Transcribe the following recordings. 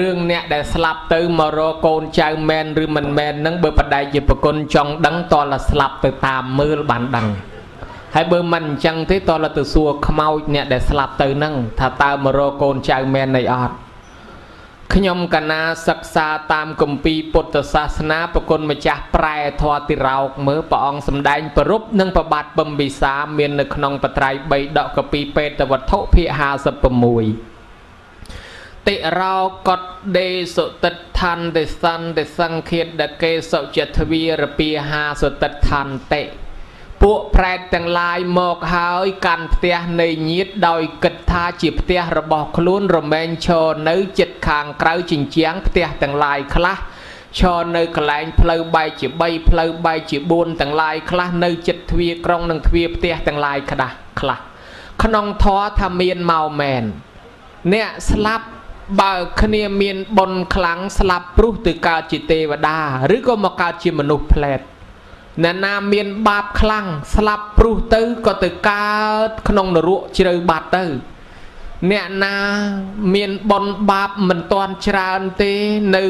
រឿងអ្នកដែលស្លាប់ទៅមករកកូនចៅមែនឬមិនមែននឹងបើបដិជាប្រគុណចង់ដឹងតលស្លាប់ទៅតាមមើលបានដឹងហើយបើមិនអញ្ចឹងទេតលទៅសួរខ្មោចអ្នកដែលស្លាប់ទៅនឹងថាតើមករកកូនចៅមែននៃអត់ខ្ញុំកណាសិក្សាតាមគម្ពីរពុទ្ធសាសនាប្រគុណម្ចាស់ប្រែធរតិរោកមើលព្រះអង្គសម្ដែងប្រពនិងប្របាទពំវិសាមាននៅក្នុងបត្រៃ3ដកកពីពេតវត្ថុភាគ56 តិរោកតដេសុតិដ្ឋានតិសន្តិសង្ឃាតដកេសុចទ្វីរពីហាសុតិដ្ឋានតិពួកប្រែតទាំងឡាយមកហើយកាន់ផ្ទះនៃញាតដោយគិតថាជាផ្ទះរបស់ខ្លួនរមែងឈរនៅចិត្តខាងក្រៅជញ្ជាំងផ្ទះទាំងឡាយខ្លះឈរនៅកន្លែងផ្លូវបែកជា3ផ្លូវបែកជា4ទាំងឡាយខ្លះនៅចិត្តទ្វារក្រុងនិងទ្វារផ្ទះទាំងឡាយក្តាស់ខ្លះក្នុងធរថាមានមកមែនអ្នកស្លាប់ បើគ្នាមានបុណ្យខ្លាំងស្លាប់ព្រោះទៅកើតជាទេវតាឬក៏មកកើតជាមនុស្សផ្លែតអ្នកណាមានបាបខ្លាំងស្លាប់ព្រោះទៅក៏ទៅកើតក្នុងនរកជ្រៅបាត់ទៅ អ្នកណាមានបុណ្យបាបមិនទាន់ច្រើនទេ នៅ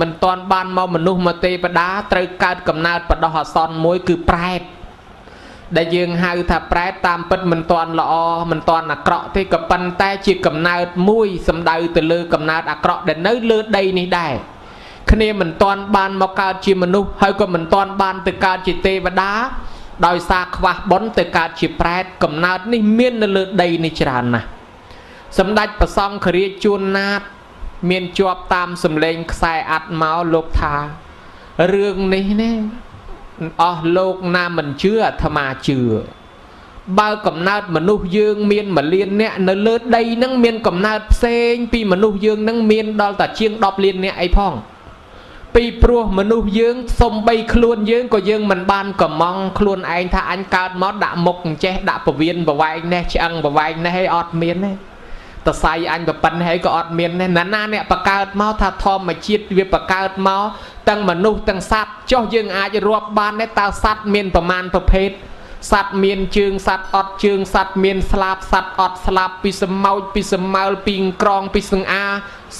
មិនទាន់បានមកមនុស្សមកទេវតាត្រូវកើតកំណើតបដោះអាសន្នមួយគឺប្រែត ដែលយើងហៅថាប្រែតតាមពិតមិនទាន់ល្អមិនទាន់អាក្រក់ទេក៏ប៉ុន្តែជាកំណើតមួយសំដៅទៅលើកំណើតអាក្រក់ដែលនៅលើដីនេះដែរគ្នាមិនទាន់បានមកកើតជាមនុស្សហើយក៏មិនទាន់បានទៅកើតជាទេវតាដោយសារខ្វះបុណ្យទៅកើតជាប្រែតកំណើតនេះមាននៅលើដីនេះច្រើនណាស់សម្ដេចប្រសង្ឃរាជជួនណាត មានជាប់តាមសម្លេងខ្សែអាត់មកលោកថារឿងនេះណា អស់លោកណាមិនជឿអាត្មាជឿបើកំណើតមនុស្សយើងមានមួយលានអ្នកនៅលើដីហ្នឹងមានកំណើតផ្សេង ពីមនុស្សយើងហ្នឹងមានដល់តែជាង10លានអ្នកអីផងពីព្រោះមនុស្សយើងសំបីខ្លួនយើងក៏យើងមិនបានកំងខ្លួនឯងថាអញកើតមកដាក់មុខអញ្ចេះដាក់ពវៀនប្រវែងនេះឆ្អឹងប្រវែងនេះឲ្យអត់មានទេ តសៃអញប្រប៉ិនហើយក៏អត់មានដែរណាណាអ្នកបកើតមកថាធម្មជាតិវាបកើតមកទាំងមនុស្សទាំងសត្វចុះយើងអាចរាប់បានដែរតើសត្វមានប្រមាណប្រភេទសត្វមានជើងសត្វអត់ជើងសត្វមានស្លាបសត្វអត់ស្លាបពីសម្ោចពីសម្ើលពីក្រងពីសង្អា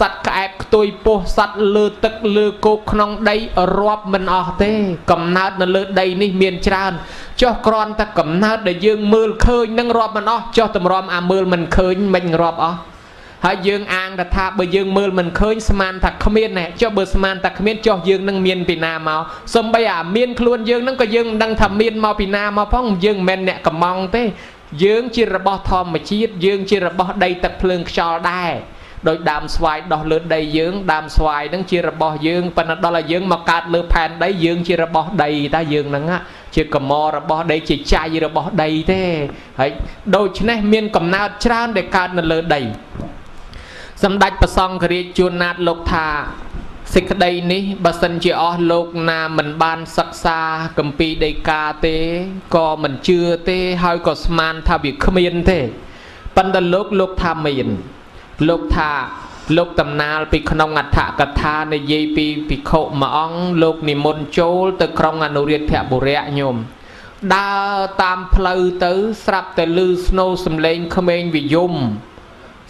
សត្វក្អែបខ្ទុយពោះសត្វលើទឹកលើគោកក្នុងដីរាប់មិនអស់ទេ កំណើតនៅលើដីនេះមានច្រើនចុះគ្រាន់តែកំណើតដែលយើងមើលឃើញនឹងរាប់មិនអស់ចុះតម្រាំអាមើលមិនឃើញមិនរាប់អស់ហើយយើងអាងថាបើយើងមើលមិនឃើញស្មានថាគ្មានណែចុះបើស្មានថាគ្មានចុះយើងនឹងមានពីណាមកសំបីអាមានខ្លួនយើងនឹងក៏យើងមិនដឹងថាមានមកពីណាមកផងយើងមិនមែនអ្នកកំងទេ យើងជារបស់ធម្មជាតិយើងជារបស់ដីទឹកភ្លើងខ្យល់ដែរ ដោយដើមស្វាយដោះលើដីយើងដើមស្វាយហ្នឹងជារបស់យើងប៉ុន្តែដល់ឲ្យយើងមកកើតលើផែនដីយើងជារបស់ដីតាយើងហ្នឹងជាកម្មរបស់ដីជាចៃរបស់ដីទេហើយដូច្នេះមានកំណើតច្រើនដែលកើតនៅលើដីសម្ដេចប្រសង្ឃរាជជួនណាតលោកថាសេចក្តីនេះបើសិនជាអស់លោកណាមិនបានសិក្សាកម្ពីដីកាទេក៏មិនជឿទេហើយក៏ស្មានថាវាគ្មានទេប៉ុន្តែលោកលោកថាមាន លោកថាលោកតំណាលពីក្នុងអដ្ឋកថានិយាយពីភិក្ខុមួយអង្គលោកនិមន្តចូលទៅក្រុងអនុរាធបុរៈញោមដើរតាមផ្លូវទៅស្រាប់តែលឺស្នូសំឡេងក្មេងវិយម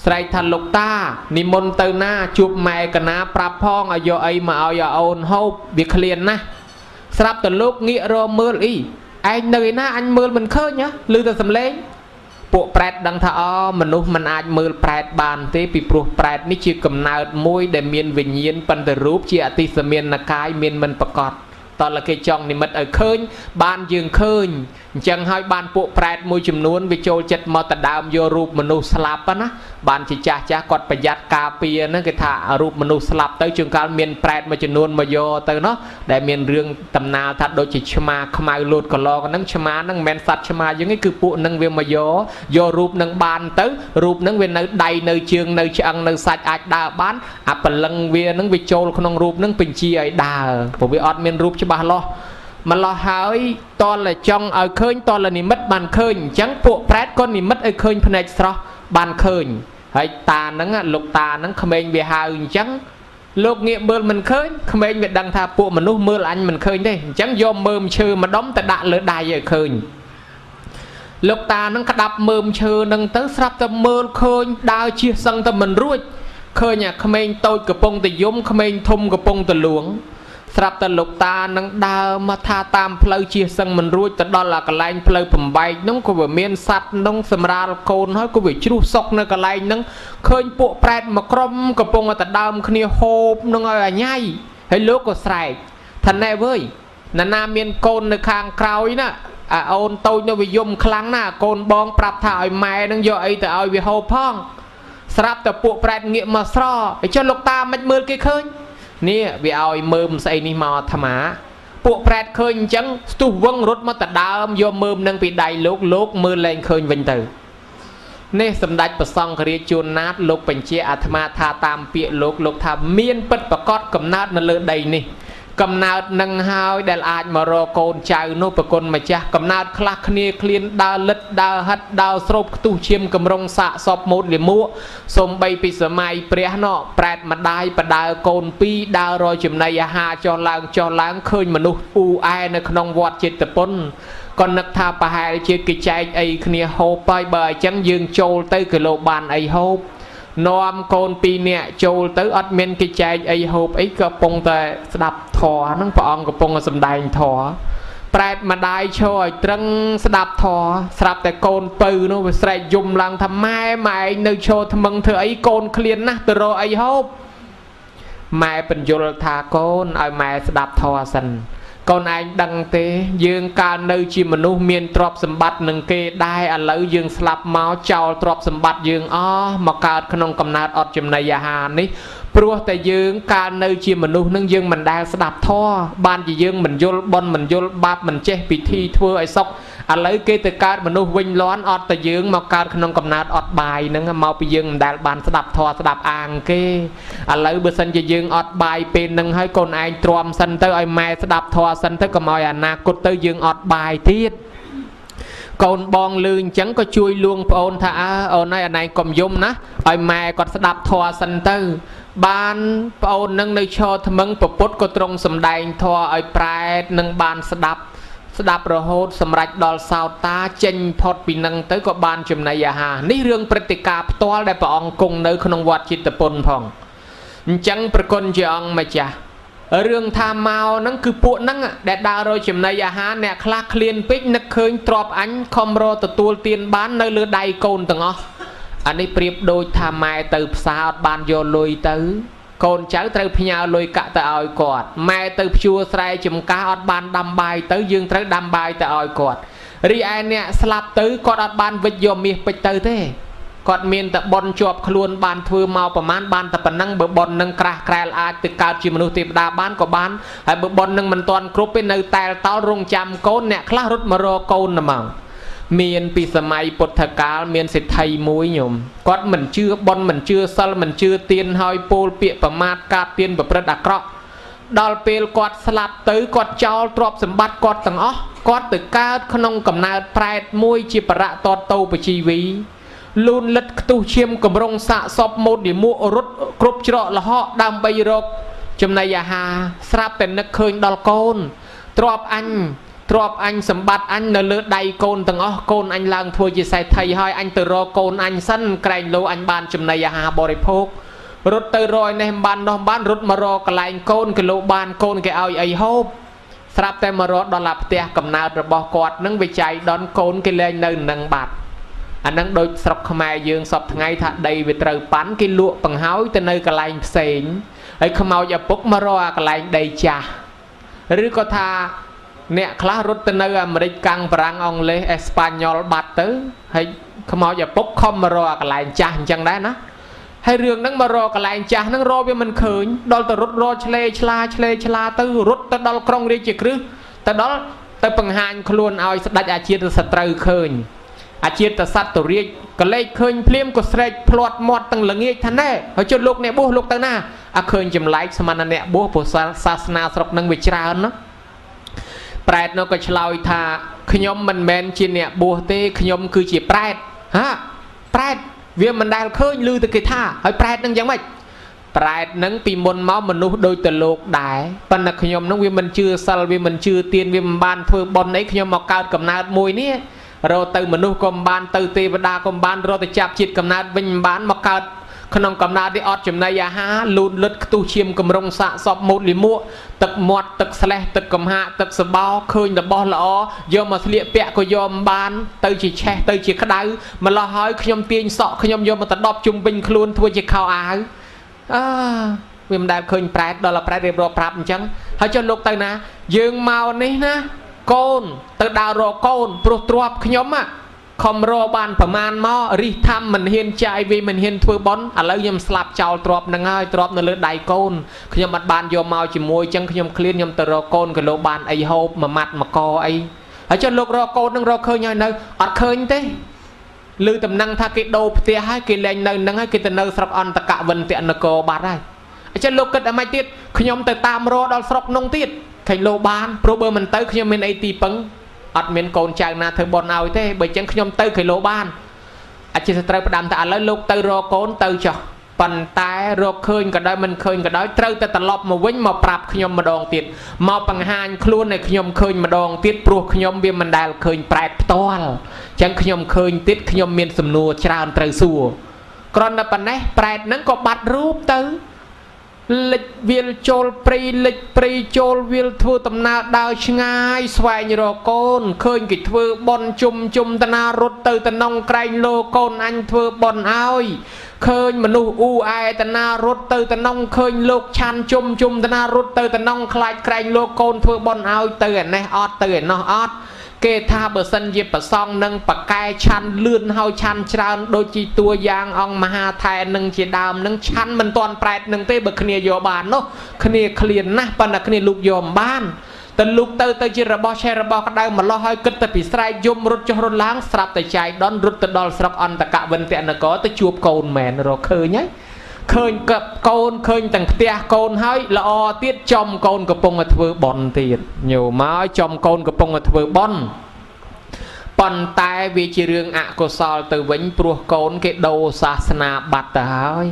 ស្រែកថាលោកតានិមន្តទៅណាជួបម៉ែកណាប្រាប់ផងឲ្យយកអីមកឲ្យអូនហូបវាឃ្លានណាស់ស្រាប់តែលោកងាករមើលអីឯងនៅឯណាអញមើលមិនឃើញហ៎ឮតែសំឡេង ពួកប្រែតដឹងថាអូមនុស្សមិនអាចមើលប្រែតបានទេពីព្រោះប្រែតនេះជាកំណើតមួយដែលមានវិញ្ញាណប៉ុន្តែរូបជាអតិសមានកាយមានមិនប្រកប តើគេចង់និមិត្តឲ្យឃើញ បានយើងឃើញអញ្ចឹងហើយបានពួកប្រែតមួយចំនួនវាចូលចិត្តមកតដើមយករូបមនុស្សស្លាប់ណាបានជាចាស់ចាស់គាត់ប្រយ័ត្នការពារហ្នឹងគេថារូបមនុស្សស្លាប់ទៅជួនកាលមានប្រែតមួយចំនួនមកយកទៅណោះដែលមានរឿងតំណាលថាដូចជាឆ្មាខ្មៅលូតកឡងហ្នឹងឆ្មាហ្នឹងមិនមែនសត្វឆ្មាយើងទេគឺពួកហ្នឹងវាមកយកយករូបហ្នឹងបានទៅរូបហ្នឹងវានៅដៃនៅជើងនៅឆ្អឹងនៅសាច់អាចដើរបានអាព្រលឹងវាហ្នឹងវាចូលក្នុងរូបហ្នឹងបញ្ជាឲ្យដើរព្រោះវាអត់មានរូបច្បាស់លាស់ម្លោះហើយតលចង់ឲ្យឃើញតលនិមិត្តបានឃើញអញ្ចឹងពួកប្រែតក៏និមិត្តឲ្យឃើញភ្នែកស្រស់បានឃើញហើយតាហ្នឹងលោកតាហ្នឹងក្មេងវាហៅអញ្ចឹងលោកងាកមើលមិនឃើញក្មេងវាដឹងថាពួកមនុស្សមើលអញមិនឃើញទេអញ្ចឹងយកមើមឈើម្ដុំទៅដាក់លើដៃឲ្យឃើញលោកតានឹងក្តាប់មើមឈើនឹងទៅស្រាប់តែមើលឃើញដើរជិះសឹងតែមិនរួចឃើញអាក្មេងតូចកំពុងតែយំក្មេងធំកំពុងតែលួង ស្រាប់តែលោកតានឹងដើរមកថាតាមផ្លូវជិះសឹងមិនរួចទៅដល់អាកន្លែងផ្លូវបំបែកនោះក៏វាមានសัตว์នោះសម្រាលកូនហើយក៏វាជ្រុះសុកនៅកន្លែងហ្នឹងឃើញពួកប្រែតមកក្រុមកំពុងតែដើមគ្នាហូបនឹងឲ្យអាញ៉ៃហើយលោកក៏ស្រែកថាណែវើយណានាមានកូននៅខាងក្រោយណាអាអូនតូចនៅវាយំខ្លាំងណាស់កូនបងប្រាប់ថាឲ្យម៉ែនឹងយកអីទៅឲ្យវាហូបផងស្រាប់តែពួកប្រែតងាកមកស្រហើយចុះលោកតាមិនមើលគេឃើញ នេះវាឲ្យមើមស្អីនេះមកអាត្មាពួកប្រែតឃើញអញ្ចឹងស្ទុះវឹងរត់មកតដើមយកមើមនឹងពីដៃលោកលោកមើលលែងឃើញវិញទៅនេះសម្ដេចប្រសង្ឃរាជជួនណាតលោកបញ្ជាអាត្មាថាតាមពាក្យលោកលោកថាមានពិតប្រកបកំណើតនៅលើដីនេះ កំណើតនឹងហើយដែលអាចមករកកូនចៅនោះប្រគុណម្ចាស់កំណើតខ្លះគ្នាឃ្លានដើរលិតដើរហិតដើរស្រូបខ្ទុះឈាមកំរុងសាកសពម៉ូតលិមួកសំបីពីសម័យព្រះណោប្រែតម្ដាយបដើកូនពីរដើររយចំណីអាហារចុះឡើងចុះឡើងឃើញមនុស្សអ៊ូអែនៅក្នុងវត្តចិត្តពុនក៏នឹកថាប្រហែលជាគេចែកអីគ្នាហូបហើយបើអញ្ចឹងយើងចូលទៅគីឡូបានអីហូប នាំកូនពីរនាក់ចូលទៅអត់មានគេចែកអីហូបអីក៏កំពុងតែស្ដាប់ធម៌ហ្នឹងព្រះអង្គកំពុងតែសំដែងធម៌ប្រែតម្ដាយឈរឲ្យត្រឹងស្ដាប់ធម៌ស្រាប់តែកូនពៅនោះវាស្រែកយំឡើងថាម៉ែម៉ែឯងនៅឈរថ្មឹងធ្វើអីកូនឃ្លានណាស់ទៅរកអីហូបម៉ែបញ្យល់ថាកូនឲ្យម៉ែស្ដាប់ធម៌សិន កូនឯងដឹងទេ យើងកាលនៅជាមនុស្សមានទ្រព្យសម្បត្តិនឹងគេដែរឥឡូវយើងស្លាប់មកចោលទ្រព្យសម្បត្តិយើងអស់មកកើតក្នុងកំណើតអត់ចំណីអាហារនេះព្រោះតែយើងកាលនៅជាមនុស្សនឹងយើងមិនដែលស្ដាប់ធម៌បានជាយើងមិនយល់បន់មិនយល់បាបមិនចេះពិធីធ្វើឲ្យសុខ ឥឡូវគេទៅកើតមនុស្សវិញលាន់អត់តែយើងមកកើតក្នុងកំណើតអត់បាយហ្នឹងមកពីយើងមិនដែលបានស្ដាប់ធម៌ស្ដាប់អាងគេឥឡូវបើសិនជាយើងអត់បាយពេលហ្នឹងហើយកូនឯងទ្រាំសិនទៅឲ្យម៉ែស្ដាប់ធម៌សិនទៅកុំឲ្យអនាគតទៅយើងអត់បាយទៀតកូនបងលឺអញ្ចឹងក៏ជួយលួងប្អូនថាអើអូនហើយអណៃកុំយំណាឲ្យម៉ែគាត់ស្ដាប់ធម៌សិនទៅបានប្អូននឹងនៅឈរថ្មឹងពពុតក៏ទ្រង់សំដែងធម៌ឲ្យប្រែតនឹងបានស្ដាប់ ស្ដាប់រហូតសម្រេចដល់សោតតាចេញផុតពីនឹងទៅក៏បានចំណីអាហារនេះរឿងព្រឹត្តិការណ៍ផ្ទាល់ដែលព្រះអង្គគង់នៅក្នុងវត្តចិត្តពុនផងអញ្ចឹងប្រគុណជាអង្គម្ចាស់រឿងថាមកហ្នឹងគឺពួកហ្នឹងដែលដើររកចំណីអាហារអ្នកខ្លះឃ្លានពេកនឹកឃើញទ្របអញខំរទទួលទានបាននៅលើដៃកូនទាំងអស់អានេះប្រៀបដូចថាម៉ែទៅផ្សារអត់បានយកលុយទៅ កូនចៅត្រូវផ្ញើលុយកាក់ទៅឲ្យគាត់ម៉ែទៅភ្ជួរស្រែចំការអត់បានដាំបាយទៅយើងត្រូវដាំបាយទៅឲ្យគាត់រីឯអ្នកស្លាប់ទៅគាត់អត់បានវិចយកមាសពេជ្រទៅទេគាត់មានតែប៉ុនជាប់ខ្លួនបានធ្វើមកប្រមាណបានតែប៉ុណ្ណឹងបើប៉ុននឹងក្រាស់ក្រែលអាចទៅកើតជាមនុស្សទេវតាបានក៏បានហើយបើប៉ុននឹងមិនទាន់គ្រប់ទេនៅតែតោលរងចាំកូនអ្នកខ្លះរត់មករកកូនហ្មង មានពីសម័យពុទ្ធកាលមានសិទ្ធិមួយញោមគាត់មិនជឿបន់មិនជឿសិលមិនជឿទៀនហើយពោលពាក្យប្រមាថកាត់ទៀនប្រព្រឹត្តអាក្រក់ដល់ពេលគាត់ស្លាប់ទៅគាត់ចោលទ្រព្យសម្បត្តិគាត់ទាំងអស់គាត់ទៅកើតក្នុងកំណើតប្រែតមួយជាបរៈតតតោបជីវីលូនលិតខ្ទុះឈាមកំរុងសាកសពម៉ូតលិមួករត់គ្រប់ច្រកលហកដើម្បីរកចំណីអាហារស្រាប់តែនឹកឃើញដល់កូនទ្របអញ ទ្របអញសម្បត្តិអញនៅលើដៃកូនទាំងអស់កូនអញឡើងធ្វើជាសេដ្ឋីហើយអញទៅរកកូនអញសិនក្រែងលោអញបានចំណីអាហារបរិភោគរត់ទៅរយនេះបាននោះបានរត់មករកកន្លែងកូនគីឡូបានកូនគេឲ្យអីហូបស្រាប់តែមករត់ដល់ឡាផ្ទះកំណើតរបស់គាត់នឹងវិច័យដនកូនគេលែងនៅនឹងបាត់អានឹងដូចស្រុកខ្មែរយើងសពថ្ងៃថាដីវាត្រូវប៉ាន់គេលក់បង្ហើយទៅនៅកន្លែងផ្សេងហើយខ្មោចឪពុកមករកអាកន្លែងដីចាស់ឬក៏ថា អ្នកខ្លះរត់ទៅនៅអាមេរិកកាំងបារាំងអង់គ្លេសអេស្ប៉ាញ៉ុលបាត់ទៅហើយខ្មោចឪពុកខំមករកកន្លែងចាស់អញ្ចឹងដែរណាហើយរឿងហ្នឹងមករកកន្លែងចាស់ហ្នឹងរកវាមិនឃើញដល់ទៅរត់រកឆ្លេឆ្លាឆ្លេឆ្លាទៅរត់ទៅដល់ក្រុងរាជក្រឹសទៅដល់ទៅបង្ហាញខ្លួនឲ្យស្ដេចអាជាតិសត្រូវឃើញអាជាតិសត្វទរាជកលេចឃើញភ្លាមក៏ស្រែកផ្លាត់មាត់ទាំងល្ងាចថាណែហើយជុតលោកអ្នកបួសលោកទៅណាអាឃើញចម្លែកសមណអ្នកបួសពុទ្ធសាសនាស្រុកនឹងវាច្រើនណា ប្រែតនោះក៏ឆ្លើយថាខ្ញុំមិនមែនជាអ្នកបួសទេខ្ញុំគឺជាប្រែតហាប្រែតវាមិនដែលឃើញឮតែគេថាហើយប្រែតនឹងយ៉ាងម៉េចប្រែតនឹងពីមុនមកមនុស្សដូចទៅលោកដែរប៉ុន្តែខ្ញុំនឹងវាមិនជឿសិលវាមិនជឿទៀនវាមិនបានធ្វើបុណ្យអីខ្ញុំមកកើតកំណើតមួយនេះរត់ទៅមនុស្សក៏មិនបានទៅទេវតាក៏មិនបានរត់ទៅចាប់ជាតិកំណើតវិញមិនបានមកកើត ក្នុងកំណើតនេះអត់ចំណីអាហារលូនលឹតខ្ទុះឈាមកំរុងសាកសពមូតលិមួកទឹកមាត់ទឹកស្លេះទឹកកំហាកទឹកសបោឃើញរបស់ល្អយកមកស្លៀកពាក់ក៏យកមិនបាន ទៅជាឆេះទៅជាក្តៅម្លោះហើយខ្ញុំទាញសក់ខ្ញុំយកមកតដប់ជុំវិញខ្លួនធ្វើជាខោអាវអើវាមិនដែលឃើញប្រែតដល់ប្រែតរៀបរាប់ប្រាប់អញ្ចឹងហើយចុះលោកទៅណា យើងមកនេះណាកូនទៅដើររកកូនព្រោះទ្របខ្ញុំอะ ខំរបានប្រមាណមករិះធម្មមិនហ៊ានចាយវាមិនហ៊ានធ្វើបន់ឥឡូវខ្ញុំស្លាប់ចោលទ្របនឹងហើយទ្របនៅលើដៃកូនខ្ញុំអត់បានយកមកជាមួយចឹងខ្ញុំឃ្លានខ្ញុំទៅរកកូនក៏លោកបានអីហូបមួយម៉ាត់មួយកអីហើយចុះលោករកកូននឹងរកឃើញហើយនៅអត់ឃើញទេឮតំណែងថាគេដូរផ្ទះហើយគេលែងនៅនឹងហើយគេទៅនៅស្រុកអន្តកវិនតនគរបាត់ហើយអញ្ចឹងលោកគិតអាម៉េចទៀតខ្ញុំទៅតាមរដល់ស្រុកនោះទៀតឃើញលោកបានព្រោះបើមិនទៅខ្ញុំមានអីទីពឹង អត់មានកូនចៅណាធ្វើបន់ឲ្យទេបើអញ្ចឹងខ្ញុំទៅគីឡូបានអជាស្ត្រូវផ្ដាំតែឥឡូវលោកទៅរកកូនទៅចោះប៉ុន្តែរកឃើញក៏ដោយមិនឃើញក៏ដោយត្រូវតែត្រឡប់មកវិញមកប្រាប់ខ្ញុំម្ដងទៀតមកបង្ហាញខ្លួនឲ្យខ្ញុំឃើញម្ដងទៀតព្រោះខ្ញុំវាមិនដែលឃើញប្រែតផ្ទាល់អញ្ចឹងខ្ញុំឃើញទៀតខ្ញុំមានសំណួរច្រើនត្រូវសួរគ្រាន់តែប៉ុណ្ណេះប្រែតហ្នឹងក៏បាត់រូបទៅ លិចវាលចូលព្រៃលិចព្រៃចូលវាលធ្វើដំណើរដើរឆ្ងាយ ស្វែងរកកូនឃើញគេធ្វើបន់ជុំជុំតាណារត់ទៅតំណងក្រែងលោកូនអញធ្វើបន់ឲ្យឃើញមនុស្សអ៊ូអែតាណារត់ទៅតំណងឃើញលោកឆាន់ជុំជុំតាណារត់ទៅតំណងខ្លាចក្រែងលោកកូនធ្វើបន់ឲ្យទៅឯនេះអត់ទៅឯនោះអត់ គេថាបើសិនជាប្រសងនឹងបកែឆាន់លឿនហើយឆាន់ច្រើនដូចជាតួយ៉ាងអង្គមហាថែនឹងជាដើមនឹងឆាន់មិនទាន់ប្រែតនឹងទេបើគ្នាយកបាននោះគ្នាឃ្លានណាស់ប៉ុន្តែគ្នាលូកយកមិនបានទៅលូកទៅទៅជារបស់ឆេះរបស់ក្តៅម្លោះហើយគិតទៅពីស្រែកយំរត់ចុះរត់ឡើងស្រាប់តែចាយដនរត់ទៅដល់ស្រុកអន្តកវិន្ទនគរទៅជួបកូនមែនរកឃើញហើយ ឃើញកកូនឃើញទាំងផ្ទះកូនហើយល្អទៀតចំកូនកំពុងតែធ្វើបន់ទៀតញោមមកចំកូនកំពុងតែធ្វើបន់ប៉ុន្តែវាជារឿងអកុសលទៅវិញព្រោះកូនគេដូរសាសនាបាត់ទៅហើយ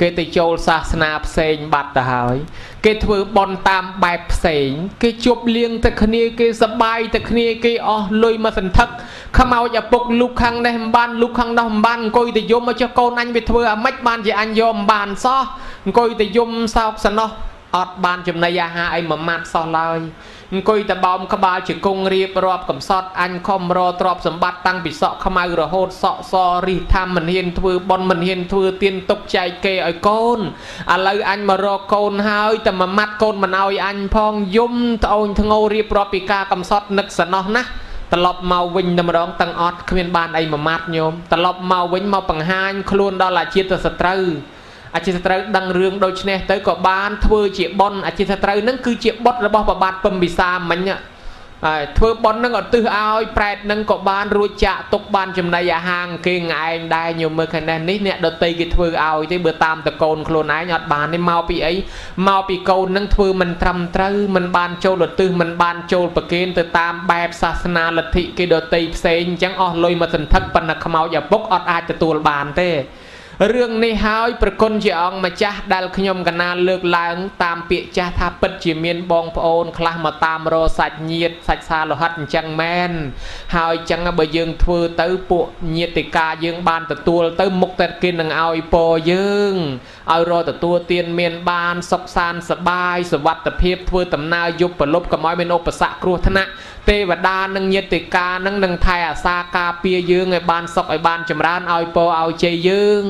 គេទៅចូលសាសនាផ្សេងបាត់ទៅហើយ គេធ្វើបន់តាមបែបផ្សេង គេជប់លៀងទៅគ្នាគេសបាយទៅគ្នាគេអស់លុយមកសន្ធឹកខ្មោចឪពុកលូកខាងនេះមិនបានលូកខាងនោះមិនបានអង្គុយទៅយំមកចុះកូនអញវាធ្វើអាម៉េចបានជាអញយកមិនបានសោះអង្គុយទៅយំសោកសណោះអត់បានចំណីអាហារអីមួយម៉ាត់សោះឡើយ អង្គុយតបោមក្បាលជាគង់រៀបរាប់កំសត់អញខំរទ្របសម្បត្តិតាំងពីសក់ខ្មៅរហូតសក់សរិះថាមិនហ៊ានធ្វើបន់មិនហ៊ានធ្វើទៀនទុកចែកគេឲ្យកូនឥឡូវអញមករកកូនហើយតែមួយម៉ាត់កូនមិនឲ្យអញផងយំត្អូញធ្ងោរៀបរាប់ពីការកំសត់នឹកសណោះណាត្រឡប់មកវិញតែម្ដងទាំងអត់គ្មានបានអីមួយម៉ាត់ញោមត្រឡប់មកវិញមកបង្ហាញខ្លួនដល់អាជាតិសត្រូវ អចិសត្រូវដឹងរឿងដូចនេះទៅក៏បានធ្វើជាប៉ុនអចិសត្រូវនឹងគឺជាបុតរបស់ប្របាទពំពិសាមិញហើយធ្វើប៉ុននឹងឧទ្ទិសឲ្យប្រែតនឹងក៏បានរួចចាក់ទុកបានចំណីអាហារគេងឯងដែរញោមមើលខាងនេះនេះអ្នកដតីគេធ្វើឲ្យទេបើតាមតកូនខ្លួនឯងអត់បានទេមកពីអីមកពីកូននឹងធ្វើមិនត្រឹមត្រូវមិនបានចូលឧទ្ទិសមិនបានចូលប្រគេនទៅតាមបែបសាសនាលទ្ធិគេដតីផ្សេងអញ្ចឹងអស់លុយមកសន្ធឹកប៉ុន្តែខ្មោចឪពុកអត់អាចទទួលបានទេ រឿងនេះហើយប្រគុណជាអង្គម្ចាស់ដែលខ្ញុំកណាលើកឡើង តាមពាក្យចាស់ថាពិតជាមានបងប្អូន ខ្លះមកតាមរសាច់ញាតសាច់សាលោហិតអញ្ចឹងមែនហើយអញ្ចឹងបើយើងធ្វើទៅពួកញាតិកាយើងបានទទួលទៅមុខតែគេនឹងឲ្យពរយើង ឲ្យរកទទួលទានមានបានសុខសាន្តសប្បាយសុវត្ថិភាពធ្វើដំណើរយប់ប្រលប់កុំឲ្យមានឧបសគ្គគ្រោះថ្នាក់ទេវតានិងញាតិកានឹងនឹងថែអាសាការពារយើងឲ្យបានសុខឲ្យបានចម្រើនឲ្យពរឲ្យជ័យយើង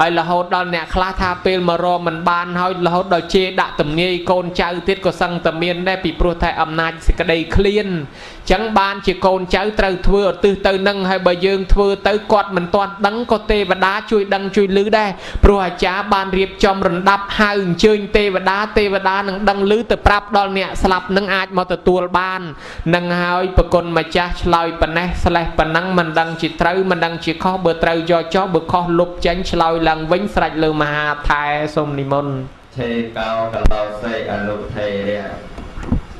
ហើយរហូតដល់អ្នកខ្លះថាពេលមករមមិនបានហើយរហូតដល់ជេរដាក់ទំនាយកូនចៅទៀតក៏សឹងតែមានដែរពីព្រោះតែអំណាចសេចក្តីឃ្លាន ចឹងបានជាកូនចៅត្រូវធ្វើឧទ្ទិសទៅនឹងហើយបើយើងធ្វើទៅគាត់មិនទាន់ដឹងក៏ទេវតាជួយដឹងជួយលឺដែរព្រោះអាចារ្យបានរៀបចំរំដាប់ហៅអញ្ជើញទេវតាទេវតានឹងដឹងលឺទៅប្រាប់ដល់អ្នកស្លាប់នឹងអាចមកទទួលបាននឹងហើយប្រគុណម្ចាស់ឆ្លើយប៉ុណ្ណេះស្លេះប៉ុណ្ណឹងមិនដឹងជាត្រូវមិនដឹងជាខុសបើត្រូវយកចោះបើខុសលុបចេញឆ្លើយឡើងវិញស្រេចលើមហាថែសូមនិមន្តឆេកោកឡោសេអនុថេរៈ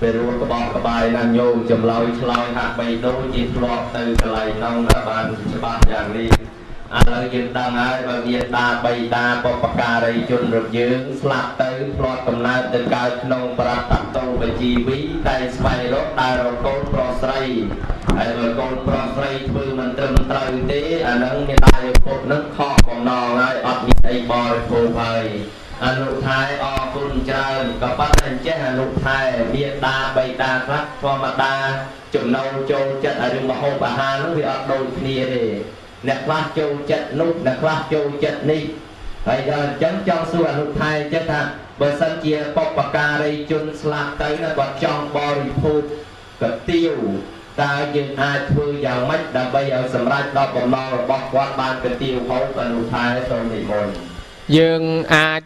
ពេលរួមក្បោះក្បាយណាញោមចម្លើយឆ្លើយហាក់បីដូចជាធ្លាប់ទៅកន្លែងនោះបានច្បាស់យ៉ាងនេះឥឡូវយើងដឹងហើយបើមានតាបៃតាបពការីជនរបស់យើងស្លាប់ទៅផ្លាត់កំណើតទៅកើតក្នុងប្រតតោបជីវីតែស្វែងរកដើររកកូនប្រុសស្រីហើយបើកូនប្រុសស្រីធ្វើមិនត្រឹមត្រូវទេអានឹងមានតាយពុទ្ធនឹងខកបំណងហើយអត់មានអីបរិភោគហើយ អនុថែអរគុណច្រើនក៏ប៉ុន្តែអញ្ចេះអនុថែមានតាបៃតាខ្លះធម្មតាចំណូលចូលចិត្តឲ្យរឿងមហូបអាហារនោះវាអត់ដូចគ្នាទេអ្នកខ្លះចូលចិត្តនោះអ្នកខ្លះចូលចិត្តនេះហើយដល់អញ្ចឹងចង់សួរអនុថែអញ្ចឹងថាបើសិនជាបពការីជនស្លាប់ទៅណាគាត់ចង់បរិភោគកាទៀវតើយើងអាចធ្វើយ៉ាងម៉េចដើម្បីឲ្យសម្រេចដល់បំណងរបស់គាត់បានកាទៀវហូបអនុថែសូមនិមន្តយើងអាច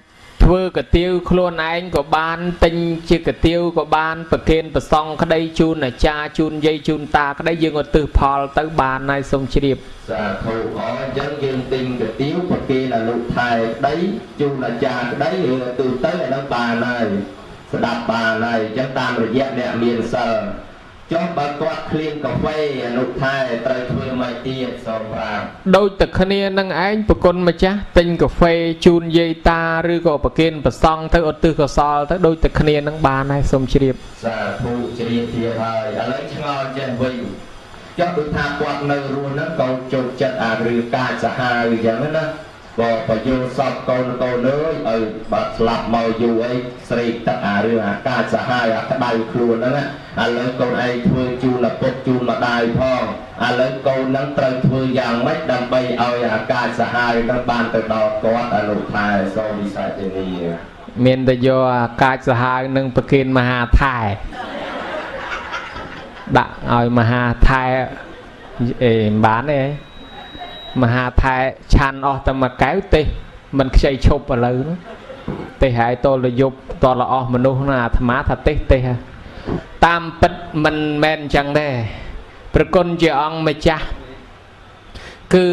ធ្វើកាទៀវខ្លួនឯងក៏បានទិញជាកាទៀវក៏បានប្រគេនប្រសង់ក្តីជូនអាចារ្យជូនយាយជូនតាក្តីយើងឧទ្ទិសផលទៅបានហើយសូមជ្រាបសាធុអរអញ្ចឹងយើងទិញកាទៀវប្រគេនអនុថែក្តីជូនអាចារ្យក្តីឬទូទៅឲ្យនឹងបានហើយស្ដាប់បានហើយអញ្ចឹងតាមរយៈអ្នកមានសិល ចុះបើគាត់ឃ្លៀងកាហ្វេអនុថែត្រូវធ្វើមិនទៀតសូមប្រាប់ដូចតែគ្នានឹងឯងប្រគុណម្ចាស់ទិញកាហ្វេជូនយាយតាឬក៏ប្រគិនប្រសង់ទៅឧទ្ទិសកុសលទៅដូចតែគ្នានឹងបានហើយសូមជ្រាបសាធុជ្រាបទៀតហើយឥឡូវឆ្ងល់ចេះវិញចុះដូចថាគាត់នៅរស់ហ្នឹងក៏ចូលចិត្តអារឿងកាចសាហាវអញ្ចឹងណា បើបយលសពកូនកូនអើយឲ្យបាត់ស្លាប់មកយូរអីស្រេកទឹកអារឿងអាកាចសាហាយអាក្តៅខ្លួនហ្នឹងឥឡូវកូនឯងធ្វើជូនឪពុកជូនម្ដាយផងឥឡូវកូនហ្នឹងត្រូវធ្វើយ៉ាងម៉េចដើម្បីឲ្យអាកាចសាហាយហ្នឹងបានទៅដល់គាត់អនុថែសូមវិសាជនីមានតែយកអាកាចសាហាវនឹងប្រគិនមហាថែដាក់ឲ្យមហាថែអេមិនបានទេ មហាថែឆាន់អស់តែមួយកែវទេមិនខ្ចីឈប់ឥឡូវទេហើយតលយប់តលអស់មនុស្សណាអាត្មាថាទេទេតាមពិតមិនមែនអញ្ចឹងទេប្រគុណជាអង្គម្ចាស់គឺ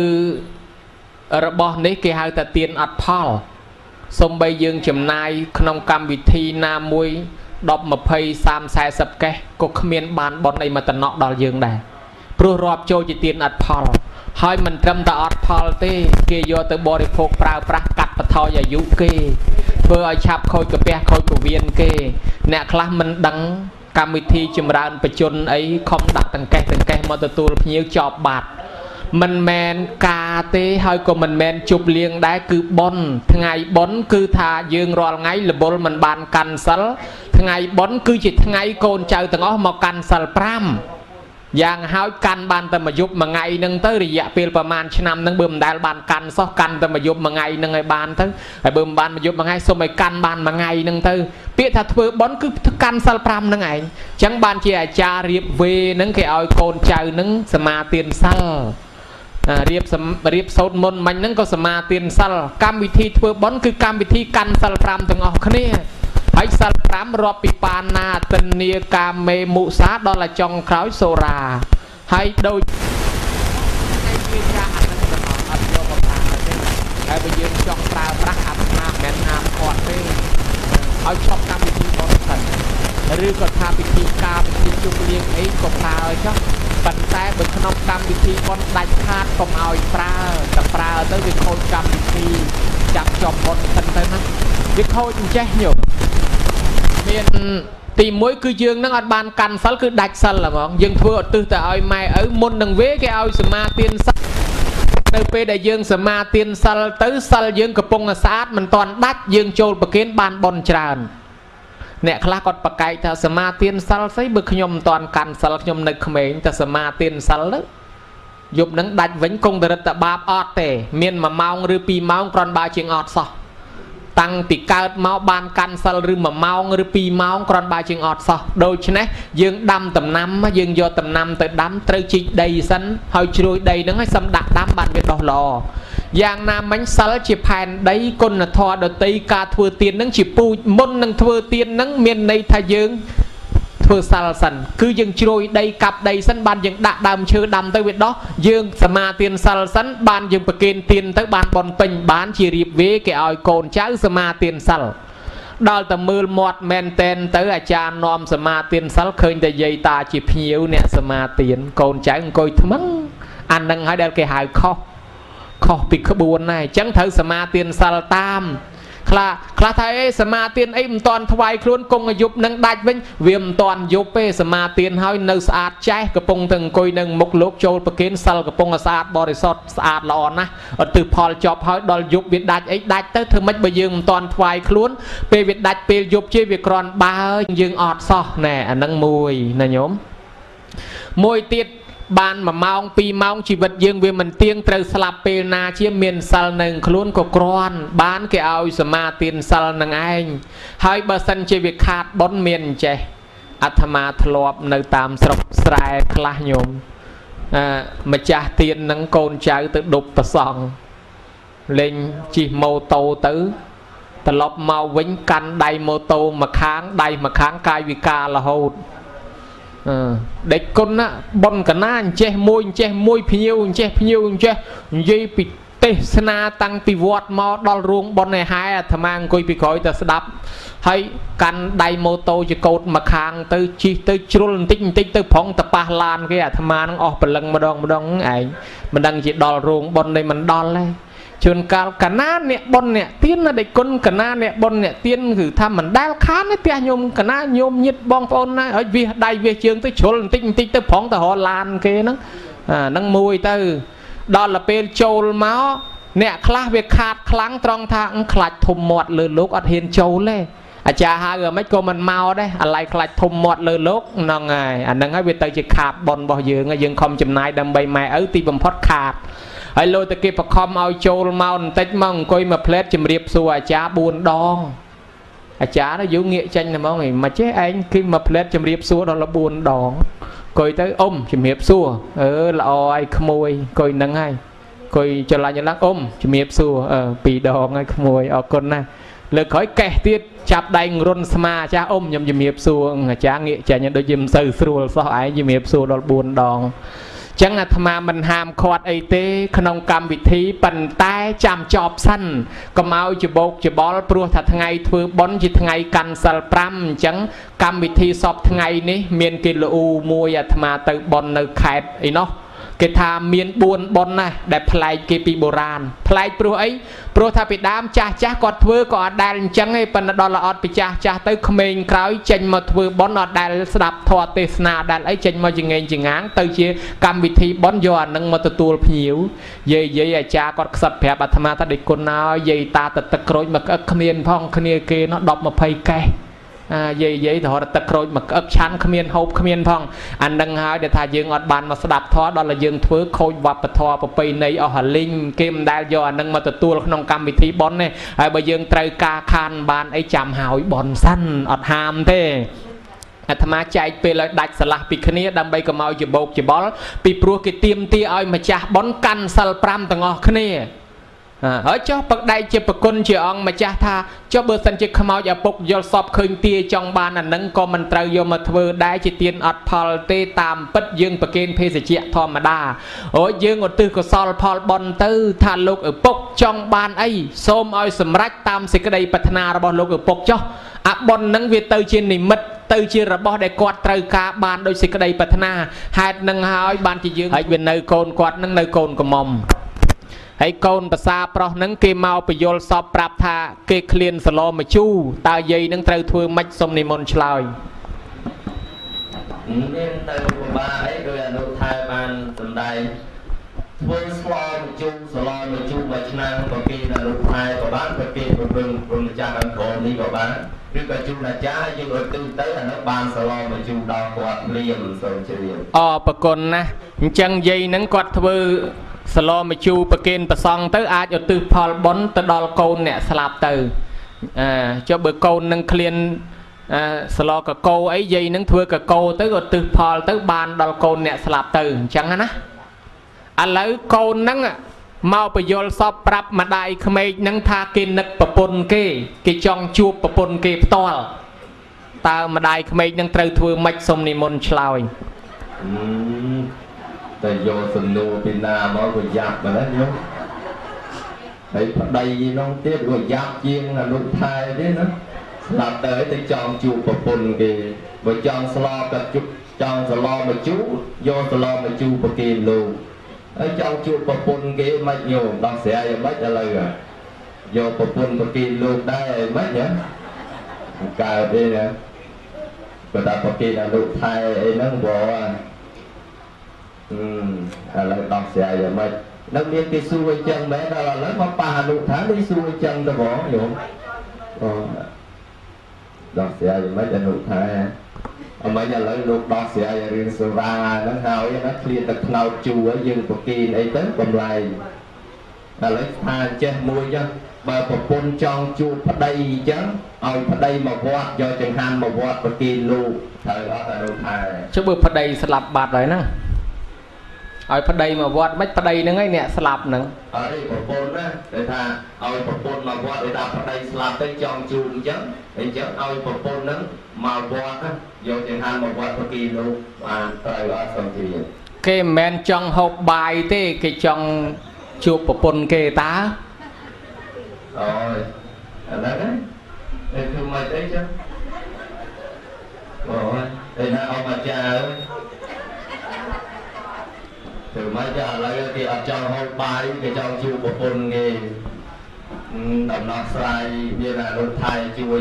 របស់នេះគេហៅថាទៀនអត់ផលសំបីយើងចំណាយក្នុងកម្មវិធីណាមួយ10 20 30 40កេះក៏គ្មានបានបនអីមកតំណក់ដល់យើងដែរព្រោះរាប់ចូលជាទៀនអត់ផល ហើយមិនត្រឹមតែអត់ផលទេ គេយកទៅបរិភោគប្រើប្រាស់កាត់បន្ថយអាយុគេធ្វើឲ្យឆាប់ខូចកាពះខូចពវៀនគេ អ្នកខ្លះមិនដឹងកម្មវិធីចម្រើនបជនអីខំដាក់តង្កេះតង្កេះមកទទួលភ្ញៀវចប់បាត់មិនមែនការទេហើយក៏មិនមែនជប់លៀងដែរគឺប៉ុនថ្ងៃប៉ុនគឺថាយើងរាល់ថ្ងៃលបុលមិនបានកាន់សិលថ្ងៃប៉ុនគឺជាថ្ងៃកូនចៅទាំងអស់មកកាន់សិល5 យ៉ាងហើយកាន់បានតែមួយយប់មួយថ្ងៃហ្នឹងទៅរយៈពេលប្រហែលឆ្នាំហ្នឹងបើមិនដែលបានកាន់សោះកាន់តែមួយយប់មួយថ្ងៃហ្នឹងឲ្យបានទៅហើយបើមិនបានមួយយប់មួយថ្ងៃសូមឲ្យកាន់បានមួយថ្ងៃហ្នឹងទៅពាក្យថាធ្វើបន់គឺកាន់សិល5ហ្នឹងឯងអញ្ចឹងបានជាអាចារ្យរៀបវេហ្នឹងគេឲ្យកូនចៅហ្នឹងសមាទានសិលរៀបរៀបសោតមុនមិញហ្នឹងក៏សមាទានសិលកម្មវិធីធ្វើបន់គឺកម្មវិធីកាន់សិល5ទាំងអស់គ្នា ហើយសិល5រាប់ពីបាណាទនីកាមេមុសាដល់តែចុងក្រោយសូរាហើយដូចឯងវាចាស់អានឹងទាំងអត់យកមកប្រើទេហើយបើយើងចង់ប្រើប្រាស់អាត្មាមិនមែនហាមគាត់ទេឲ្យឈប់កម្មវិធីបរិសិនឬក៏ថាពិធីការពិធីជុំលៀងអីក៏ប្រើឲ្យចុះប៉ុន្តែបើក្នុងកម្មវិធីបន់ដាច់ខាតកុំឲ្យប្រើតែប្រើទៅវាខូចកម្មវិធីចាប់ជាប់បន់ទៅទៅណាវាខូចអញ្ចេះញោម មានទី1គឺយើងនឹងអត់បានកាន់សិលគឺដាច់សិលហ្មងយើងធ្វើឧទ្ទិសទៅឲ្យម៉ែឪមុននឹងវេគេឲ្យសមាទានសិលទៅពេលដែលយើងសមាទានសិលទៅសិលយើងកំពុងស្អាតមិនទាន់ដាច់យើងចូលប្រគិនបានបនច្រើនអ្នកខ្លះគាត់ប្រកែកថាសមាទានសិលស្អីបើខ្ញុំមិនទាន់កាន់សិលខ្ញុំនៅក្មេងតែសមាទានសិលទៅយប់នឹងដាច់វិញគង់តរិតបាបអត់ទេ មាន1ម៉ោងឬ2ម៉ោងគ្រាន់បើជាងអត់សោះ តាំងពីកើតមកបានកាន់សិលឬ1ម៉ោងឬ2ម៉ោងគ្រាន់បើជាងអត់សោះដូច្នេះយើងដាំដំណាំយើងយកដំណាំទៅដាំត្រូវជីកដីសិនហើយជ្រួយដីហ្នឹងឲ្យសឹមដាក់ដាំបានវាដុះល្អយ៉ាងណាមិញសិលជាផែនដីគុណធម៌ដតីការធ្វើទៀនហ្នឹងជាពូជមុននឹងធ្វើទៀនហ្នឹងមានន័យថាយើង ធ្វើសាល់សិនគឺយើងជ្រោយដីកាប់ដីសិនបានយើងដាក់ដើមឈើដាំទៅវាដោះយើងសមាទានសាល់សិនបានយើងប្រគេនទានទៅបានបនពេញបានជារៀបវេគេឲ្យកូនចៅសមាទានសាល់ដល់តែមើលមាត់មែនតែនទៅអាចារ្យនាំសមាទានសិលឃើញតែយាយតាជាភ្ញៀវអ្នកសមាទានកូនចៅអង្គុយថ្មឹងអានឹងហើយដែលគេហៅខុសខុសពីក្បួនណាអញ្ចឹងត្រូវសមាទានសិលតាម ខ្លះខ្លះថាអេសមាទានអីមិនតាន់ថ្វាយខ្លួនគង់ឲ្យយប់នឹងដាច់វិញវាមិនតាន់យប់ទេសមាទានហើយនៅស្អាតចេះកំពុងតែអង្គុយនៅមុខលោកចូលប្រគិនសិលកំពុងស្អាតបរិសុទ្ធស្អាតល្អណាស់អត់ទិផលចប់ហើយដល់យប់វាដាច់អីដាច់ទៅធ្វើម៉េចបើយើងមិនតាន់ថ្វាយខ្លួនពេលវាដាច់ពេលយប់ជិះវាក្រាន់បើយើងអត់សោះណែអានឹងមួយណាញោមមួយទៀត បាន1ម៉ោង2ម៉ោងជីវិតយើងវាមិនទៀងត្រូវស្លាប់ពេលណាជាមានសិលនៅខ្លួនក៏ក្រាន់បានគេឲ្យសមាទានសិលនឹងឯងហើយបើសិនជាវាខាតប៉ុនមានចេះអាត្មាធ្លាប់នៅតាមស្រុកស្រែខ្លះញោមអឺម្ចាស់ទៀននឹងកូនចៅទៅដប់ប្រសង់លេងជិះម៉ូតូទៅត្រឡប់មកវិញកាន់ដៃម៉ូតូមួយខាងដៃមួយខាងកាយវិការរហូត ដេចគុណណាប៉ុនកណាអញ្ចេះមួយអញ្ចេះមួយភ្ញៀវអញ្ចេះភ្ញៀវអញ្ចេះនិយាយពីទេសនាតាំងពីវត្តមកដល់រួងប៉ុនឯហែអាត្មាអង្គុយពីក្រោយទៅស្ដាប់ហើយកាន់ដៃម៉ូតូជាកោតមកខាងទៅជិះទៅជ្រុលបន្តិចបន្តិចទៅប្រងតប៉ះឡានគេអាត្មានឹងអស់ព្រលឹងម្ដងម្ដងឯងមិនដឹងជាដល់រួងប៉ុននេះមិនដល់ទេ ជួនកាលកណាអ្នកប៉ុនអ្នកទៀនដេចគុណកណាអ្នកប៉ុនអ្នកទៀនគឺថាមិនដែលខានទេផ្ទះញោមកណាញោមញាតបងប្អូនណាឲ្យវាដៃវាជើងទៅជ្រុលបន្តិចបន្តិចទៅប្រងទៅរឡានគេហ្នឹងអាហ្នឹងមួយទៅដល់ទៅពេលចូលមកអ្នកខ្លះវាខាតខ្លាំងត្រង់ថាខ្លាច់ធំមាត់លើលោកអត់ហ៊ានចូលទេអាចារ្យហៅអ្ហ្មិចក៏មិនមកដែរអាឡ័យខ្លាច់ធំមាត់លើលោកហ្នឹងហើយអាហ្នឹងហើយវាទៅជាខាតប៉ុនរបស់យើងយើងខំចំណាយដើម្បីម៉ែឪទីបំផុតខាត ហើយលោតែគេបខំឲ្យចូលមកបន្តិចមកអង្គុយមកផ្លែតជំរាបសួរអាចារ្យ4ដងអាចារ្យយូរងាកចេញតែហ្មងមិនចេះឯងគេមកផ្លែតជំរាបសួរដល់4ដងអង្គុយទៅអ៊ំជំរាបសួរអឺល្អហើយក្មួយអង្គុយនឹងហើយអង្គុយចលាញ់ឡើងអ៊ំជំរាបសួរអឺ2ដងហើយក្មួយអរគុណណាស់លើក្រោយកេះទៀតចាប់ដៃរុនស្មាអាចារ្យអ៊ំខ្ញុំជំរាបសួរអាចារ្យងាកចេញដូចជាមិនសូវស្រួលសោះឯងជំរាបសួរដល់4ដង ចឹងអាត្មាមិនហាមឃាត់អីទេ ក្នុងកម្មវិធីប៉ុន្តែចាំចប់សិនកុំឲ្យច្បោកច្បល់ព្រោះថាថ្ងៃធ្វើបុណ្យជាថ្ងៃកាន់សិល5អញ្ចឹងកម្មវិធីសពថ្ងៃនេះ មានគេលូមួយអាត្មាទៅបុណ្យនៅខេត្តអីនោះ គេថាមាន4ប៉ុនណាដែលប្លែកគេពីបុរាណប្លែកព្រោះអីព្រោះថាពីដើមចាស់ចាស់គាត់ធ្វើក៏អត់ដែលអញ្ចឹងឯងប៉ុន្តែដល់ល្អត់ពីចាស់ចាស់ទៅក្មេងក្រោយចេញមកធ្វើប៉ុនអត់ដែលស្ដាប់ធម៌ទេសនាអត់ដែលអីចេញមកចងេងចងាងទៅជាកម្មវិធីប៉ុនយកអានឹងមកទទួលភ្ញៀវយាយយាយអាចារ្យគាត់ខ្សឹបប្រាប់អាត្មាថាដេចគុណហើយយាយតាទៅទឹកក្រូចមកក្អឹកគ្មានផងគ្នាគេនោះ10 20កេះ យាយយាយទៅរត់ទឹកក្រូចមកក្អឹកឆាន់គ្មានហូបគ្មានផងអានឹងហើយដែលថាយើងអត់បានមកស្ដាប់ធម៌ដល់តែយើងធ្វើខូចវប្បធម៌ប្រពៃណីអស់ហលីងគេមិនដែលយកអានឹងមកទទួលក្នុងកម្មវិធីប៉ុនទេហើយបើយើងត្រូវការខានបានអីចាំហើយប៉ុនសិនអត់ហាមទេអាត្មាចែកពេលឲ្យដាច់ស្រឡះពីគ្នាដើម្បីកុំឲ្យច្បោកច្បល់ពីព្រោះគេទៀមទាឲ្យម្ចាស់ប៉ុនកាន់សិល5ទាំងអស់គ្នា ហើយចុះបកដៃជាប្រគុណជាអង្គម្ចាស់ថាចុះបើសិនជាខ្មោចឪពុកយល់សពឃើញទាចង់បានអានឹងក៏មិនត្រូវយកមកធ្វើដែរជាទៀនអត់ផលទេតាមពិតយើងប្រគេនភេសជ្ជៈធម្មតាអូយើងឧទ្ទិសកុសលផលបុណ្យទៅថាលោកឪពុកចង់បានអីសូមឲ្យសម្រេចតាមសេចក្តីប្រាថ្នារបស់លោកឪពុកចុះអាបុណ្យនឹងវាទៅជានិមិត្តទៅជារបស់ដែលគាត់ត្រូវការបានដោយសេចក្តីប្រាថ្នាហេតុនឹងហើយបានជាយើងហើយវានៅកូនគាត់នឹងនៅកូនកំមុំ ហើយកូនប្រសាប្រុសហ្នឹងគេមកបយលសពប្រាប់ថា គេឃ្លានសឡមជូតើយាយហ្នឹងត្រូវធ្វើម៉េចសុំនិមន្តឆ្លើយមានទៅពិបាកអីដោយអនុថែបានសំដែងធ្វើស្លមជូសឡមជូមួយឆ្នាំក៏គេអនុថែក៏បានក៏គេប្រពឹងព្រមចាស់អង្គរនេះក៏បានឬក៏ជូនអាចារ្យយើងឲ្យទិញទៅអានោះបានសឡមជូដល់គាត់លៀមសូមជ្រាបអរប្រគុណណាស់អញ្ចឹងយាយហ្នឹងគាត់ធ្វើ សឡមជូប្រគេនប្រសង់ទៅអាចឧទ្ទិសផលបុណ្យទៅដល់កូនអ្នកស្លាប់ទៅអឺចុះបើកូននឹងឃ្លានអឺសឡកកោអីយាយនឹងធ្វើកកោទៅឧទ្ទិសផលទៅបានដល់កូនអ្នកស្លាប់ទៅអញ្ចឹងណាឥឡូវកូននឹងមកបយលសពប្រាប់ម្ដាយក្មេកនឹងថាគេនឹកប្រពន្ធគេ គេចង់ជួបប្រពន្ធគេផ្ទាល់តើម្ដាយក្មេកនឹងត្រូវធ្វើម៉េចសុំនិមន្តឆ្លើយ តែយកសំណួរពីណាមកក៏យ៉ាប់មកណាញោមហើយប្តីនោះទៀតក៏យ៉ាប់ជាងអនុថែទេណាស្លាប់ទៅទៅចង់ជួបប្រពន្ធគេបើចង់ស្លក៏ជុកចង់ស្លមកជូយកស្លមកជូប្រគេនលោកអហើយចង់ជួបប្រពន្ធគេមិនញោមដោះស្រាយយ៉ាងម៉េចឥឡូវយកប្រពន្ធប្រគីលោកដែរមិនហ៎កើតទេណាបើតាប្រគីដល់លោកថែអីហ្នឹងបងអឺ ឥឡូវដោះស្រាយយ៉ាងម៉េចនឹងមានគេសួរអញ្ចឹងមែនដល់ឥឡូវមកប៉ះអនុឋាននេះសួរអញ្ចឹងទៅបងញោមអូដោះស្រាយយ៉ាងម៉េចអនុឋានអមិនឥឡូវលោកដោះស្រាយរឿងសេវាហ្នឹងហើយណាឃ្លាទឹកថ្នោតជួយើងប្រគីអីទៅបំលែងឥឡូវថាចេះមួយចឹងបើប្រពន្ធចង់ជួបប្តីអញ្ចឹងឲ្យប្តីមកវត្តយកចង្ហាន់មកវត្តប្រគីលោកត្រូវអត់តែលោកថែចុះបើប្តីស្លាប់បាត់ហើយហ្នឹង ឲ្យប្តីមកវត្តមិនប្តីហ្នឹងឯងអ្នកស្លាប់ហ្នឹងអីប្រពន្ធណាគេថាឲ្យប្រពន្ធមកវត្តគេថាប្តីស្លាប់ទៅចង់ជួបអញ្ចឹងអញ្ចឹងឲ្យប្រពន្ធហ្នឹងមកវត្តយកចង្ហាន់មកវត្តប្រគីលោកបានត្រូវអត់សំជ្រាបគេមិនមែនចង់ហូបបាយទេគេចង់ជួបប្រពន្ធគេតាអូយឥឡូវហ្នឹងគេធ្វើមិនអីចឹងអូយតែណាអបចាអើយ ធ្វើមិនចាឥឡូវគេអត់ចង់ហូបបាយគេចង់ជួបប្រពន្ធគេដំណោះស្រាយមានអនុថៃជួយ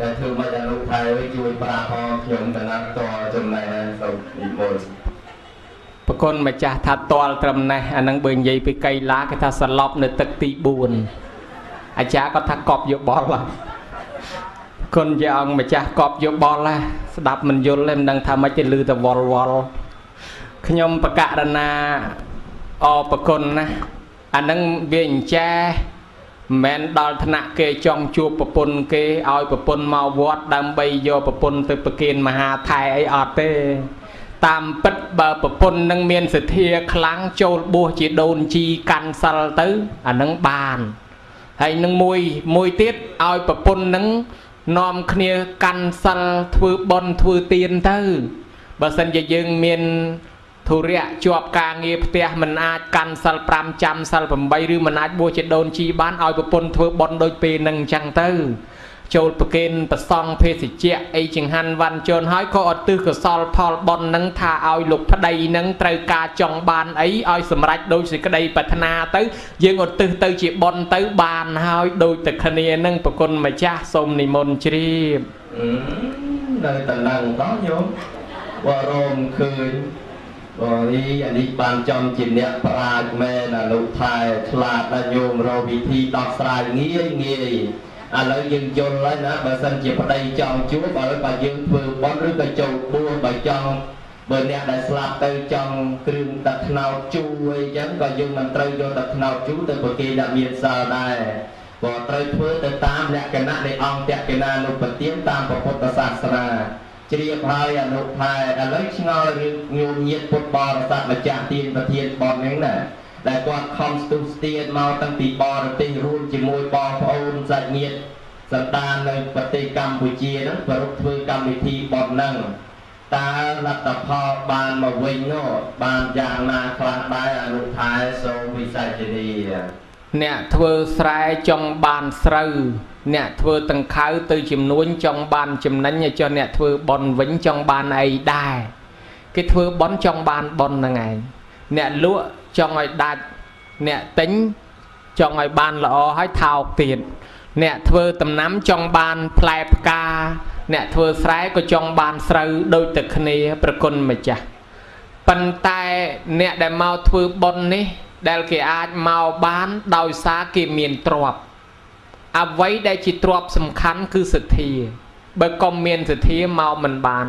តែធ្វើមិនអនុថៃជួយប្រាប់ផងខ្ញុំកណាត់តចំណេះសូមនិមន្តប្រគុណម្ចាស់ថាតលត្រឹមនេះអានឹងបើនិយាយពីកៃឡាគេថាសឡប់នៅទឹកទី4អាចារ្យគាត់ថាកប់យកបល់គុណជាអង្គម្ចាស់កប់យកបល់ស្ដាប់មិនយល់ទេមិនដឹងថាម៉េចទេលឺតែវល់វល់ ខ្ញុំបកករណាអប្រគុណណាអានឹងវាអញ្ចែមិនមែនដល់ថ្នាក់គេចង់ជួបប្រពន្ធគេឲ្យប្រពន្ធមកវត្តដើម្បីយកប្រពន្ធទៅប្រគិនមហាថៃអីអត់ទេ តាមពិតបើប្រពន្ធនឹងមានសទ្ធាខ្លាំងចូលបួសជាដូនជីកាន់សិលទៅអានឹងបានហើយនឹងមួយមួយទៀតឲ្យប្រពន្ធនឹងនាំគ្នាកាន់សិលធ្វើបន់ធ្វើទានទៅបើសិនជាយើងមាន ធុរៈជាប់ការងារផ្ទះមិនអាចកាន់សិល5ចាំសិល8ឬមិនអាចបួសជាដូនជីបានឲ្យប្រពន្ធធ្វើបន់ដូចពេលនឹងអញ្ចឹងទៅចូលប្រគេនប្រសង់ភេសជ្ជៈអីចង្ហាន់វ៉ាន់ជូនហើយក៏អត់ទិសកសលផលបន់នឹងថាឲ្យលោកប្តីនឹងត្រូវការចង់បានអីឲ្យសម្រេចដោយសេចក្តីប្រាថ្នាទៅ យើងអត់ទិសទៅជាបន់ទៅបានហើយដូចតែគ្នានឹងប្រគុណម្ចាស់សូមនិមន្តជ្រាបនៅតំណែងដល់ញោមបរមឃើញ បងនេះអានេះបានចំជាអ្នកប្រាជ្ញមែនអនុថែឆ្លាតដល់ញោមរកវិធីដោះស្រាយងាយងាយឥឡូវយើងយល់ហើយណាបើសិនជាប្តីចង់ជួបឥឡូវបើយើងធ្វើបន់ឬក៏ចូលបួសបើចង់បើអ្នកដែលស្លាប់ទៅចង់គ្រឿងទឹកថ្នោតជូរអីចឹងក៏យើងមិនត្រូវយកទឹកថ្នោតជូរទៅប្រគេនដាក់មានសិលដែរក៏ត្រូវធ្វើទៅតាមលក្ខណៈនៃអង្គតកិណានុបទានតាមពុទ្ធសាសនា ជ្រាបហើយអនុថែឥឡូវឆ្ងល់រឿងញោមញាតពុទ្ធបរិស័ទម្ចាស់ទានប្រធានបនហ្នឹងណាដែលគាត់ខំស្ទុះស្ទៀនមកតាំងពីបរទេសរួមជាមួយបងប្អូនសាច់ញាតិសន្តាននៅប្រទេសកម្ពុជាហ្នឹងប្រពធ្វើកម្មវិធីបនហ្នឹងតើលទ្ធផលបានមកវិញនោះបានយ៉ាងណាខ្លះដែរអនុថែសូមវិសាជនី អ្នកធ្វើស្រែចង់បានស្រូវអ្នកធ្វើតង្ខៅទៅចំនួនចង់បានចំណេញឲ្យចុះអ្នកធ្វើប៉ុនវិញចង់បានអីដែរគេធ្វើប៉ុនចង់បានប៉ុនហ្នឹងឯងអ្នកលក់ចង់ឲ្យដាច់អ្នកទិញចង់ឲ្យបានល្អហើយថោកទៀតអ្នកធ្វើដំណាំចង់បានផ្លែផ្កាអ្នកធ្វើស្រែក៏ចង់បានស្រូវដូចតែគ្នាប្រគុណម្ចាស់ប៉ុន្តែអ្នកដែលមកធ្វើប៉ុននេះ ដែលគេអាចមកបានដោយសារគេមានទ្រព្យអ្វីដែលជាទ្រព្យសំខាន់គឺសទ្ធាបើកុំមានសទ្ធាមកមិនបាន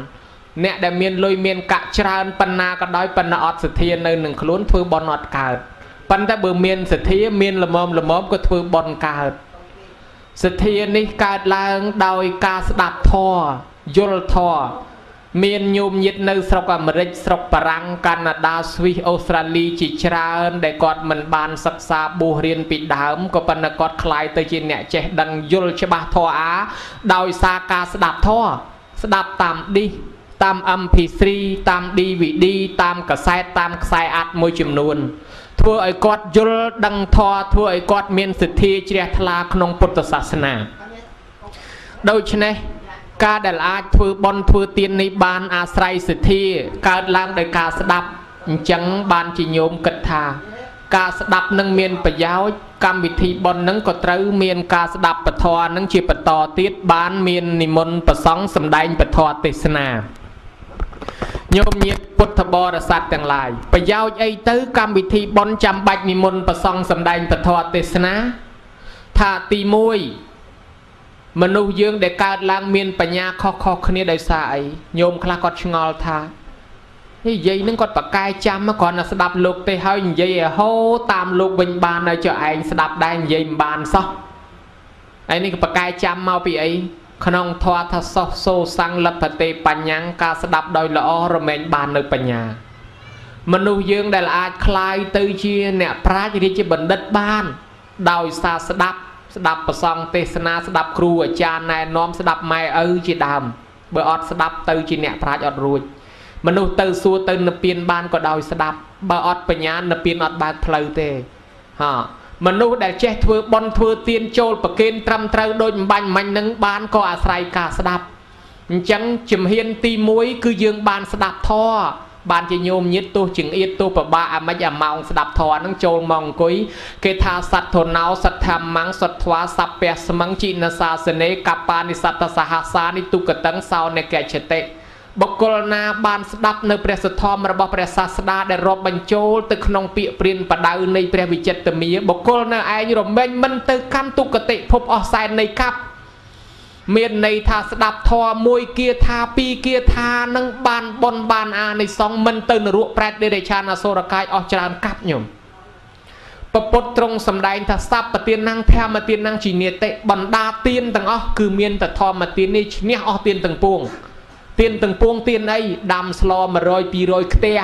អ្នកដែលមានលុយមានកាក់ច្រើនប៉ុណ្ណាក៏ដោយប៉ុន្តែអត់សទ្ធានៅនឹងខ្លួនធ្វើបន់អត់កើតប៉ុន្តែបើមានសទ្ធាមានលមមលមមក៏ធ្វើបន់កើតសទ្ធានេះកើតឡើងដោយការស្ដាប់ធម៌យល់ធម៌ មានញោមញាតនៅស្រុកអាមេរិកស្រុកបារាំងកាណាដាស្វីសអូស្ត្រាលីជាច្រើនដែលគាត់មិនបានសិក្សាបួសរៀនពីដើមក៏ប៉ុន្តែគាត់คล้ายទៅជាអ្នកចេះដឹងយល់ច្បាស់ធម៌អាដោយសារការស្ដាប់ធម៌ស្ដាប់តាមឌីសតាម MP3 តាម DVD តាមកាសែតតាមខ្សែអាត់មួយចំនួន ធ្វើឲ្យគាត់យល់ដឹងធម៌ធ្វើឲ្យគាត់មានសទ្ធាជ្រះថ្លាក្នុងពុទ្ធសាសនាដូច្នេះ ការដែលអាចធ្វើបន់ធ្វើទាននេះបានអាស្រ័យសទ្ធាកើតឡើងដោយការស្ដាប់អញ្ចឹងបានជាញោមគិតថាថាការស្ដាប់នឹងមានប្រយោជន៍កម្មវិធីប៉ុននឹងក៏ត្រូវមានការស្ដាប់ពធនឹងជាបន្តទៀតបានមាននិមន្តប្រសង់សម្ដែងពធទេសនាញោមញាតពុទ្ធបរិស័ទទាំងឡាយប្រយោជន៍អីទៅកម្មវិធីប៉ុនចាំបាច់និមន្តប្រសង់សម្ដែងពធទេសនាថាទី1 មនុស្សយើងដែលកើតឡើងមានបញ្ញាខុសៗគ្នាដោយសារអីញោមខ្លះគាត់ឆ្ងល់ថានិយាយនឹងគាត់ប្រកែចាំគ្រាន់តែស្ដាប់លោកទេហើយនិយាយឲ្យហូតាមលោកវិញបានហើយចុះឯងស្ដាប់ដែរនិយាយមិនបានសោះឯនេះក៏ប្រកែចាំមកពីអីក្នុងធម៌ថាសោះសូសੰងលទ្ធទេបញ្ញាការស្ដាប់ដោយល្អរមែងបាននៅបញ្ញាមនុស្សយើងដែលអាចคลายទៅជាអ្នកប្រាជ្ញរាជបណ្ឌិតបានដោយសារស្ដាប់ ស្ដាប់ប្រសងទេសនាស្ដាប់គ្រូអាចារ្យណែនាំស្ដាប់ម៉ែឪជាដើមបើអត់ស្ដាប់ទៅជាអ្នកប្រាជ្ញអត់រួចមនុស្សទៅសួរទៅនិព្វានបានក៏ដោយស្ដាប់បើអត់បញ្ញានិព្វានអត់បើកផ្លូវទេហាមនុស្សដែលចេះធ្វើបន់ធ្វើទៀនចូលប្រគេនត្រឹមត្រូវដូចអំបញ្ញមិញនឹងបានក៏អាស្រ័យការស្ដាប់អញ្ចឹងជំហានទី1គឺយើងបានស្ដាប់ធម៌ បានជាញោមញាតទោះចង្អៀតទោះប្របាអាមិចអាម៉ោងស្ដាប់ធម៌នឹងចូលមកអង្គុយគេថាសត្វធនោសត្វធម្មងសត្វធ្វាសัพពៈស្មឹងជីនសាសនេកបានិសត្តសហសានិទុកតឹងសោនិកចតិបុគ្គលណាបានស្ដាប់នៅព្រះសទ្ធមរបស់ព្រះសាស្តាដែលរាប់បញ្ចូលទៅក្នុងពាក្យព្រានបដៅនៃព្រះវិចិត្រមាបុគ្គលនៅឯងរមែងមិនទៅកាន់ទុគតិភពអស់សែននៃកັບ មានន័យថាស្ដាប់ធម៌មួយគាថាពីរគាថានឹងបានបនបានអានិសង្ឃមិនទៅនរកប្រែតដេរឆានអសុរកាយអស់ច្រើនកັບញោមពពុទ្ធទ្រង់សម្ដែងថាសัพពទាន năng ធម្មទាន năng ជីនិតិបណ្ដាទានទាំងអស់គឺមានតែធម្មទាននេះឈ្នះអស់ទានទាំងពួងទៀនទាំងពួងទៀនអីដាំស្ល100 200ខ្ទះ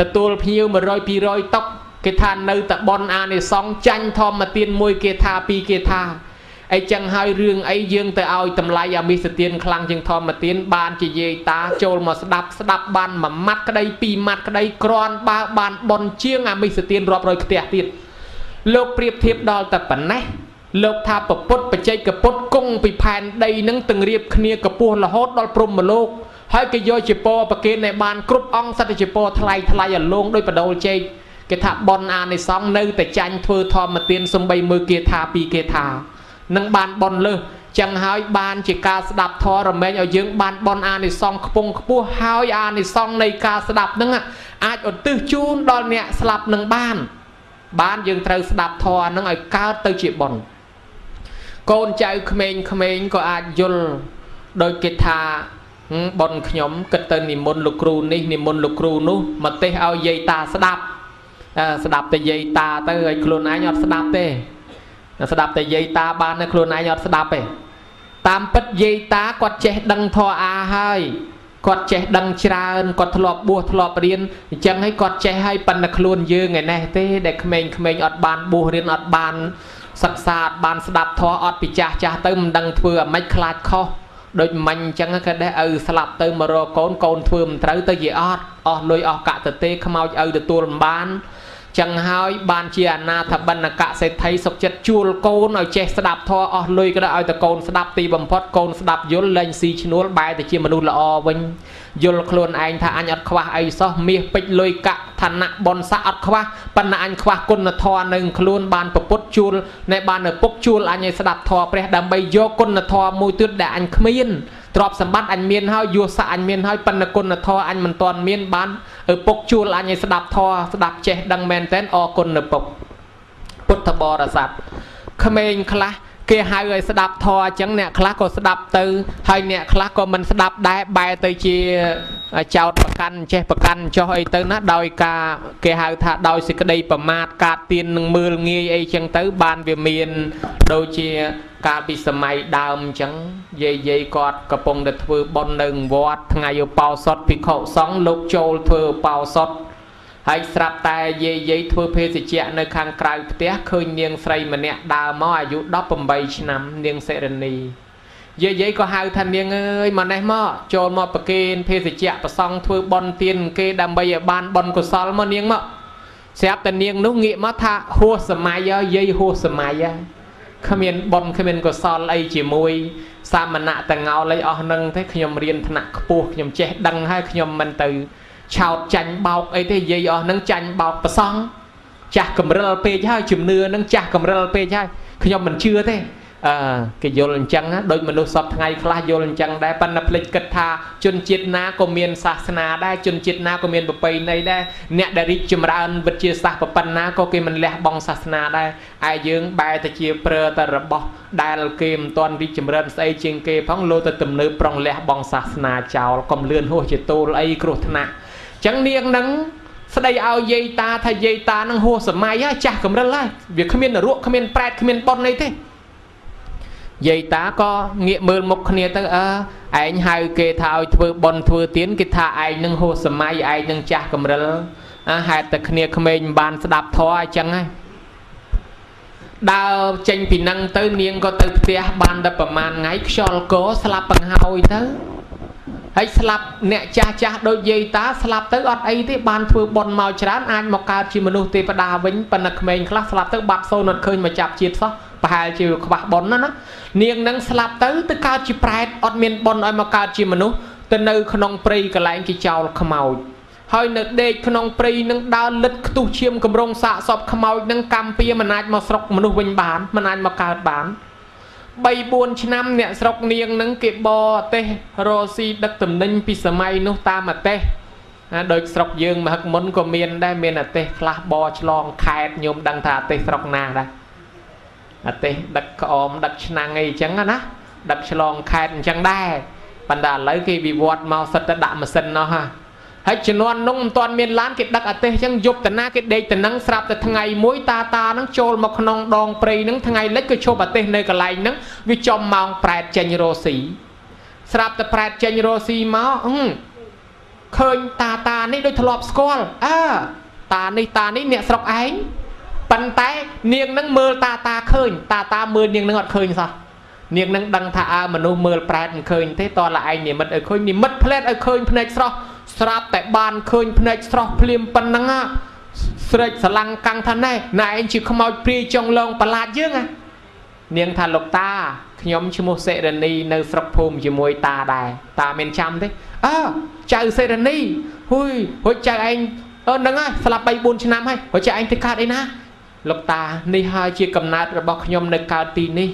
ទទួលភ្ញៀវ100 200តុកគេថានៅតែបនអានិសង្ឃចាញ់ធម្មទានមួយគេថាពីរគេថា អីចឹងហើយរឿងអីយើងទៅឲ្យតម្លៃអាមិសទានខ្លាំងជាងធម្មទានបានជាយាយតាចូលមកស្ដាប់ស្ដាប់បានមួយម៉ាត់ក្តីពីរម៉ាត់ក្តីក្រាន់បើបានបនជាងអាមិសទានរាប់រយខ្ទះទៀតលោកប្រៀបធៀបដល់តែប៉ុណ្ណេះលោកថាពពុទ្ធបច្ចេកពុទ្ធគង់ពីផែនដីនឹងទាំងរៀបគ្នាកពស់រហូតដល់ព្រំមលោកហើយគេយកជាពរប្រគេនឲ្យបានគ្រប់អង្គសត្វជាពរថ្លៃថ្លៃអលងដោយបដូលជែកគេថាបនអានិសង្ឃនៅតែចាញ់ធ្វើធម្មទានសំបីមើលគេថាពីគេថា នឹងបានបនលើសចឹងហើយបានជាការស្ដាប់ធម៌រមែងឲ្យយើងបានបនអានិសង្ឃខ្ពង់ខ្ពស់ហើយអានិសង្ឃនៃការស្ដាប់នឹងអាចឧទ្ទិសជូនដល់អ្នកស្លាប់នឹងបាន បានយើងត្រូវស្ដាប់ធម៌នឹងឲ្យកើតទៅជាបនកកូនចៅក្មេងក្មេងក៏អាចយល់ដោយគេថាប៉ុនខ្ញុំគិតទៅនិមន្តលោកគ្រូនេះនិមន្តលោកគ្រូនោះមកទេសឲ្យយាយតាស្ដាប់ស្ដាប់តែយាយតាទៅឲ្យខ្លួនឯងអត់ស្ដាប់ទេ ស្ដាប់តែយាយតាបានតែខ្លួនឯងអត់ស្ដាប់ទេតាមពិតយាយតាគាត់ចេះដឹងធម៌អាហើយគាត់ចេះដឹងច្រើនគាត់ធ្លាប់បួសធ្លាប់រៀនអញ្ចឹងហើយគាត់ចេះហើយប៉ុន្តែខ្លួនយើងឯនេះទេដែលក្មេងៗអត់បានបួសរៀនអត់បានសិក្សាបានស្ដាប់ធម៌អត់ពីចាស់ចាស់ទៅមិនដឹងធ្វើអាម៉េចខ្លាចខុសដូចមិញអញ្ចឹងក៏ដែរឪស្លាប់ទៅមករកកូនកូនធ្វើមិនត្រូវទៅជាអត់អស់លុយអស់កាក់ទៅទេខ្មោចឪទទួលមិនបាន ចឹងហើយបានជាអនាថបណ្ណកសេដ្ឋីសុខចិត្តជួលកូនឲ្យចេះស្ដាប់ធម៌អស់លុយក៏ឲ្យតែកូនស្ដាប់ទីបំផុតកូនស្ដាប់យល់លែងស៊ីឈ្នួលបែរទៅជាមនុស្សល្អវិញយល់ខ្លួនឯងថាអញអត់ខ្វះអីសោះមាសពេជ្រលុយកាក់ឋានៈបនស័កអត់ខ្វះប៉ុន្តែអញខ្វះគុណធម៌នៅខ្លួនបានប្រពុតជួលនៃបាននៅពុកជួលអញឲ្យស្ដាប់ធម៌ព្រះដើម្បីយកគុណធម៌មួយទៀតដែលអញគ្មាន ទ្រព្យសម្បត្តិអញមានហើយយស័កអញមានហើយប៉ុន្តែគុណធម៌អញមិនទាន់មានបានឪពុកជួលអញឲ្យស្ដាប់ធម៌ស្ដាប់ចេះដឹងមែនតែនអរគុណនៅពុកពុទ្ធបរិស័ទក្មេងខ្លះ គេហៅឲ្យស្ដាប់ធម៌អញ្ចឹងអ្នកខ្លះក៏ស្ដាប់ទៅហើយអ្នកខ្លះក៏មិនស្ដាប់ដែរបែរទៅជាចោតប្រកាន់ចេះប្រកាន់ចោះអីទៅណាដោយការគេហៅថាដោយសេចក្តីប្រមាទកាតទៀននឹងមើលងាយអីចឹងទៅ បានវាមានដូចជាកាលពីសម័យដើមអញ្ចឹងយាយយាយគាត់កំពុងតែធ្វើបុណ្យនៅវត្តថ្ងៃឧបោសថភិក្ខុសង្ឃលោកចូលធ្វើឧបោសថ ហើយស្រាប់តែយាយយាយធ្វើភេសជ្ជៈនៅខាងក្រៅផ្ទះឃើញនាងស្រីម្នាក់ដើរមកអាយុ18ឆ្នាំនាងសេរនីយាយយាយក៏ហៅថានាងអើយមកនេះមកចូលមកប្រគេនភេសជ្ជៈប្រសង់ធ្វើបន់ទៀនគេដើម្បីឲ្យបានបន់កុសលមកនាងមកស្រាប់តែនាងនោះងាកមកថាហួសសម័យយាយហួសសម័យគ្មានបន់គ្មានកុសលអីជាមួយសាមណៈតងោលអីអស់នឹងទេខ្ញុំរៀនថ្នាក់ខ្ពស់ខ្ញុំចេះដឹងហើយខ្ញុំមិនទៅ ឆោតចាញ់បោកអីទេនិយាយអស់នឹងចាញ់បោកប្រសងចាស់កំរិលពេកហើយជំនឿនឹងចាស់កំរិលពេកហើយខ្ញុំមិនជឿទេអឺគេយល់អញ្ចឹងដូចមនុស្សសពថ្ងៃខ្លះយល់អញ្ចឹងដែរប៉ុន្តែភ្លេចគិតថាជនជាតិណាក៏មានសាសនាដែរជនជាតិណាក៏មានប្រពៃណីដែរអ្នកដែលរីកចម្រើនវិទ្យាសាស្ត្រប៉ុណ្ណាក៏គេមិនលះបង់សាសនាដែរឯយើងបែរទៅជាប្រើតែរបស់ដែលគេមិនទាន់រីកចម្រើនស្អីជាងគេផងលោទៅទំនើបប្រងលះបង់សាសនាចោលកុំលឿនហួសជាទូលអីគ្រោះថ្នាក់អញ្ចឹងនាងនឹងស្ដីឲ្យយាយតាថាយាយតានឹងហួសសម័យហើយចាស់កំរិលហើយវាគ្មាននរកគ្មានប្រែតគ្មានប៉ុនអីទេយាយតាក៏ងាកមើលមុខគ្នាទៅអើឯងហៅគេថាឲ្យធ្វើប៉ុនធ្វើទៀនគេថាឯងនឹងហួសសម័យឯងនឹងចាស់កំរិលអាហេតុតែគ្នាក្មេងមិនបានស្ដាប់ធម៌អញ្ចឹងហើយដើរចេញពីនឹងទៅនាងក៏ទៅផ្ទះបានតែប្រហែលថ្ងៃខ្យល់កស្លាប់បង្ហើយទៅ ហើយស្លាប់អ្នកចាស់ចាស់ដូចយាយតាស្លាប់ទៅអត់អីទេបានធ្វើបុណ្យមកច្រើនអាចមកកើតជាមនុស្សទេវតាវិញប៉ុន្តែក្មេងខ្លះស្លាប់ទៅបាត់សូនអត់ឃើញមកចាប់ជាតិសោះប្រហែលជាខ្វះបុណ្យណាណានាងនឹងស្លាប់ទៅទៅកើតជាប្រែតអត់មានបុណ្យឲ្យមកកើតជាមនុស្សទៅនៅក្នុងព្រៃកន្លែងគេចោលខ្មោចហើយនៅដេកក្នុងព្រៃនឹងដើរលិតខ្ទុះឈាមកម្រងសាកសពខ្មោចនឹងកម្មពៀមិនអាចមកស្រុកមនុស្សវិញបានមិនអាចមកកើតបាន 3 4ឆ្នាំអ្នកស្រុកនាងនឹងគេបរអទេសរស៊ីដឹកតំណែងពីសម័យនោះតាមអទេសណាដូចស្រុកយើងមហឹកមុនក៏មានដែរមានអទេសខ្លះបរឆ្លងខេតញោមដឹងថាអទេសស្រុកណាដែរអទេសដឹកក្អមដឹកឆ្នាំងអីចឹងណាដឹកឆ្លងខេតអញ្ចឹងដែរប៉ុន្តែឥឡូវគេវិវត្តមកសិតទៅដាក់ម៉ាស៊ីននោះហ่า ហើយជំនាន់នោះមិនទាន់មានឡានគេដឹកអាទេសអញ្ចឹងយប់តាណាគេដេកទៅនឹងស្រាប់តែថ្ងៃមួយតាតានឹងចូលមកក្នុងដងព្រៃនឹងថ្ងៃលិចក៏ឈប់អាទេសនៅកន្លែងហ្នឹងវាចំម៉ោងប្រែតចេញរោស៊ីស្រាប់តែប្រែតចេញរោស៊ីមកអឺឃើញតាតានេះដូចធ្លាប់ស្គាល់អើតានេះតានេះអ្នកស្រុកឯងប៉ុន្តែនាងនឹងមើលតាតាឃើញ តាតាមើលនាងនឹងអត់ឃើញសោះនាងនឹងដឹងថាអើមនុស្សមើលប្រែតមិនឃើញទេតើละឯងនិមិត្តឲ្យឃើញនិមិត្តផ្លែតឲ្យឃើញភ្នែកស្រស់ ស្រាប់តែបានឃើញភ្នែកស្រស់ភ្លាមប៉ុណ្ណឹងស្រេចស្រឡាំងកាំងថាណែណែឯងជាខ្មោចព្រាយចុងលងប្រឡាតយើងណានាងថាលោកតាខ្ញុំឈ្មោះសេរនីនៅស្រុកភូមិជាមួយតាដែរតាមានចាំទេអើចៅសេរនីហ៊ុយហុចចៅឯងអឺហ្នឹងហើយស្លាប់3 4ឆ្នាំហើយហុចចៅឯងទៅកើតអីណាលោកតានេះហើយជាកំណើតរបស់ខ្ញុំនៅកើតទីនេះ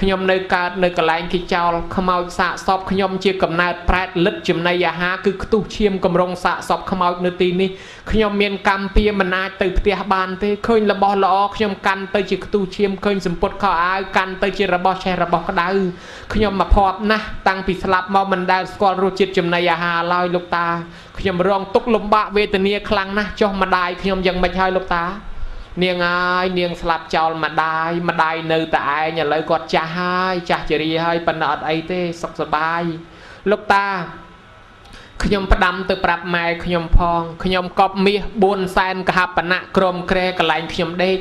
ខ្ញុំនៅកើតនៅកន្លែងគេចោលខ្មោចសាកសពខ្ញុំជាកំណើតប្រែតលិតចំណីអាហារគឺខ្ទុះឈាមកម្រងសាកសពខ្មោចនៅទីនេះខ្ញុំមានកម្មពៀមិនអាចទៅផ្ទះបានទេឃើញរបស់ល្អខ្ញុំកាន់ទៅជាខ្ទុះឈាមឃើញសម្ពុតខោអាវកាន់ទៅជារបស់ឆេះរបស់ក្តៅខ្ញុំមកភ័ព្វណាស់តាំងពីស្លាប់មកមិនដែលស្គាល់រសជាតិចំណីអាហារឡើយលោកតាខ្ញុំរងទុក្ខលំបាកវេទនាខ្លាំងណាស់ចុះម្ដាយខ្ញុំយ៉ាងម៉េចហើយលោកតា នាងហើយនាងស្លាប់ចោលម្ដាយម្ដាយនៅតែឯងឥឡូវគាត់ចាស់ហើយចាស់ជរាហើយប៉ុន្តែអត់អីទេសុខសប្បាយលោកតាខ្ញុំផ្ដាំទៅប្រាប់ម៉ែខ្ញុំផងខ្ញុំកប់មាស4សែនកហបណៈក្រមក្រែកន្លែងខ្ញុំដេក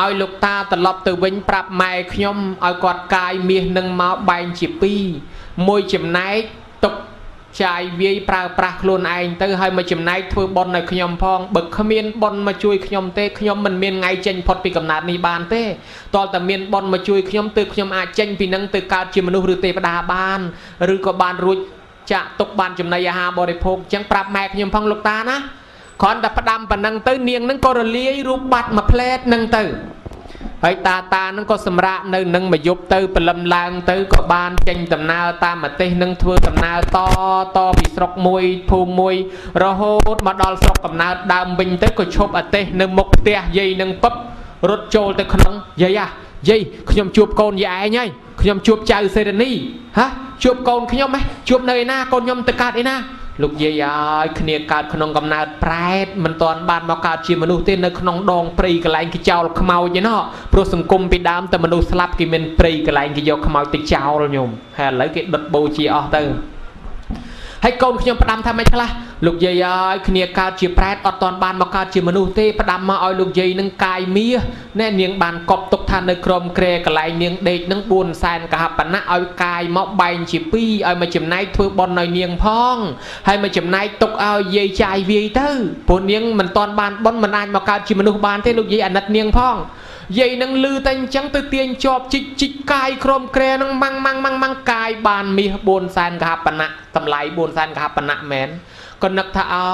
ឲ្យលោកតាត្រឡប់ទៅវិញប្រាប់ម៉ែខ្ញុំឲ្យគាត់កាយមាសនឹងមកបែងជា2មួយចំណែកទុក ចាយវាយប្រើប្រាស់ខ្លួនឯងទៅហើយមកចំណែកធ្វើប៉ុនឲ្យខ្ញុំផងបើគ្មានប៉ុនមកជួយខ្ញុំទេខ្ញុំមិនមានថ្ងៃចេញផុតពីកំណើតនេះបានទេតលតែមានប៉ុនមកជួយខ្ញុំទើបខ្ញុំអាចចេញពីនឹងទៅកើតជាមនុស្សឬទេវតាបានឬក៏បានរួចចាក់ទុកបានចំណីអាហារបរិភោគអញ្ចឹងប្រាប់ម៉ែខ្ញុំផងលោកតាណាគ្រាន់តែផ្ដាំប៉ុណ្ណឹងទៅនាងនឹងក៏រលាយរូបបាត់មួយផ្លែតនឹងទៅ ហើយតាតានឹងក៏សម្រាកនៅនឹងមួយយប់ទៅព្រលឹមឡើងទៅក៏បានចេញដំណើរតាមប្រទេសនឹងធ្វើដំណើរតតពីស្រុកមួយភូមិមួយ រហូតមកដល់ស្រុកកំណើតដើមវិញទៅក៏ឈប់អទេសនៅមុខផ្ទះយាយនឹងពឹបរត់ចូលទៅក្នុងយាយអាយាយខ្ញុំជួបកូនយាយឯងហើយខ្ញុំជួបចៅសេរនីហាជួបកូនខ្ញុំហ៎ជួបនៅឯណាកូនខ្ញុំទៅកើតឯណា លោកយាយឲ្យគ្នាកើតក្នុងកំណើតប្រែតមិនទាន់បានមកកើតជាមនុស្សទេនៅក្នុងដងព្រៃកន្លែងគេចោលខ្មោចឯណោះព្រោះសង្គមពីដើមតែមនុស្សស្លាប់គេមានព្រៃកន្លែងគេយកខ្មោចទៅចោលញោមហើយឥឡូវគេដុតបូជាអស់ទៅ ហើយកូនខ្ញុំផ្ដាំថាម៉េចខ្លះលោកយាយឲ្យគ្នាកើតជាប្រែតអត់តាន់បានមកកើតជាមនុស្សទេផ្ដាំមកឲ្យលោកយាយនឹងកាយមាសណែនាងបានកប់ទុកថានៅក្រមក្រែកន្លែងនាងដេកនឹង4សែនកហបណៈឲ្យកាយមកបែងជា2ឲ្យមកចំណែកធ្វើបន់ឲ្យនាងផងហើយមកចំណែកទុកឲ្យយាយចាយវាយទៅព្រោះនាងមិនតាន់បានបន់មិនអាចមកកើតជាមនុស្សបានទេលោកយាយអាណិតនាងផង យាយនឹងលឺតែអញ្ចឹងទៅទាញជាប់ជីកជីកកាយក្រមក្រែនឹងម៉ាំងម៉ាំងម៉ាំងម៉ាំងកាយបានមាស4សែនកហបណៈតម្លៃ4សែនកហបណៈមែនក៏នឹកថាអោ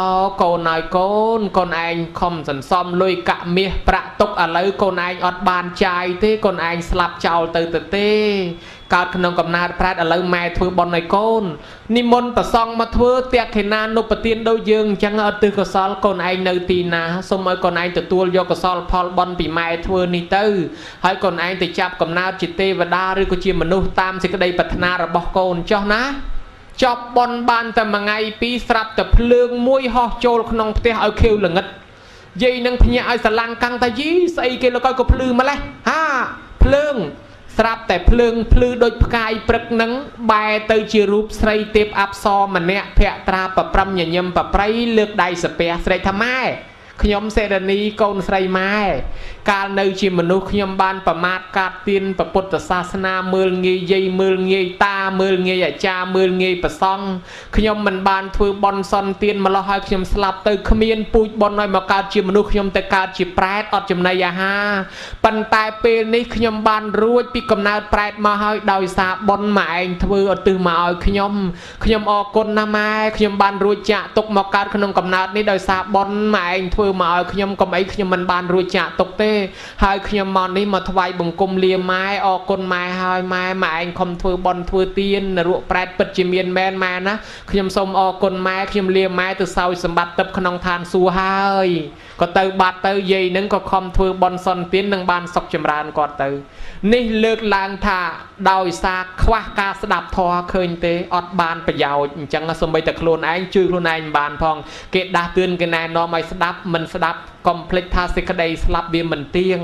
កូនហើយកូនកូនឯងខំសន្សំលុយកាក់មាសប្រាក់ទុកឥឡូវកូនឯងអត់បានចាយទេកូនឯងស្លាប់ចោលទៅទៅទេ កើតក្នុងកំណើតប្រែតឥឡូវម៉ែធ្វើបន់ឲ្យកូននិមន្តប្រសងមកធ្វើតេខេណានុពទានដូចយើងអញ្ចឹងអត់ទិសកសលកូនឯងនៅទីណាសូមឲ្យកូនឯងទទួលយកកសលផលបន់ពីម៉ែធ្វើនេះទៅហើយកូនឯងទៅចាប់កំណើតជាទេវតាឬក៏ជាមនុស្សតាមសេចក្តីប្រាថ្នារបស់កូនចុះណាចប់បនបានតែមួយថ្ងៃពីរស្រាប់តែភ្លើងមួយហោះចូលក្នុងផ្ទះឲ្យខៀវល្ងិតយាយនឹងភ្ញាក់ឲ្យស្រឡាំងកាំងតាយីស្អីគេលោកក៏ភ្លឺម្លេះហាភ្លើង ស្រាប់តែភ្លើងភ្លឺដូចផ្កាយព្រឹកនឹងបែរទៅជារូបស្រីទេពអប្សរម្នាក់ភក្ត្រាប្រព្រំញញឹមប្រប្រៃលើកដៃសាពះស្រែកថាម៉ែខ្ញុំសេរនីកូនស្រីម៉ែ កាលនៅជាមនុស្សខ្ញុំបានប្រមាថកាត់ទៀនពុទ្ធសាសនាមើលងាយយាយមើលងាយតាមើលងាយអាចារ្យមើលងាយប្រសង់ខ្ញុំមិនបានធ្វើបន់សន់ទៀនម្លោះឲ្យខ្ញុំស្លាប់ទៅគ្មានពូជបន់ឲ្យមកកើតជាមនុស្សខ្ញុំទៅកើតជាប្រែតអត់ចំណីអាហារប៉ុន្តែពេលនេះខ្ញុំបានរួចពីកំណើតប្រែតមកហើយដោយសារបន់មកឯងធ្វើឧទ្ទិសមកឲ្យខ្ញុំខ្ញុំអរគុណណាស់ម៉ែខ្ញុំបានរួចចាក់ទុកមកកើតក្នុងកំណើតនេះដោយសារបន់មកឯងធ្វើមកឲ្យខ្ញុំកុំអីខ្ញុំមិនបានរួចចាក់ទុកទេហើយខ្ញុំមកនេះមកថ្វាយបង្គំលាម៉ែអរគុណម៉ែហើយម៉ែម៉ែឯងខំធ្វើបន់ធ្វើទៀននរកប្រែតពិតជាមានមែនម៉ែណាខ្ញុំសូមអរគុណម៉ែខ្ញុំលាម៉ែទៅសោយសម្បត្តិទឹកក្នុងឋានសួគ៌ហើយ ក៏ទៅបាត់ទៅយាយនឹងក៏ខំធ្វើបន់សន្តាននឹងបានសុខចម្រើនគាត់ទៅ នេះលើកឡើងថាដោយសារខ្វះការស្ដាប់ធម៌ឃើញទេអត់បានប្រយោជន៍អញ្ចឹងសូម្បីតែខ្លួនឯងជួយខ្លួនឯងបានផងគេដាស់តឿនគេណែនាំឲ្យស្ដាប់មិនស្ដាប់កុំភ្លេចថាសេចក្តីស្លាប់វាមិនទៀង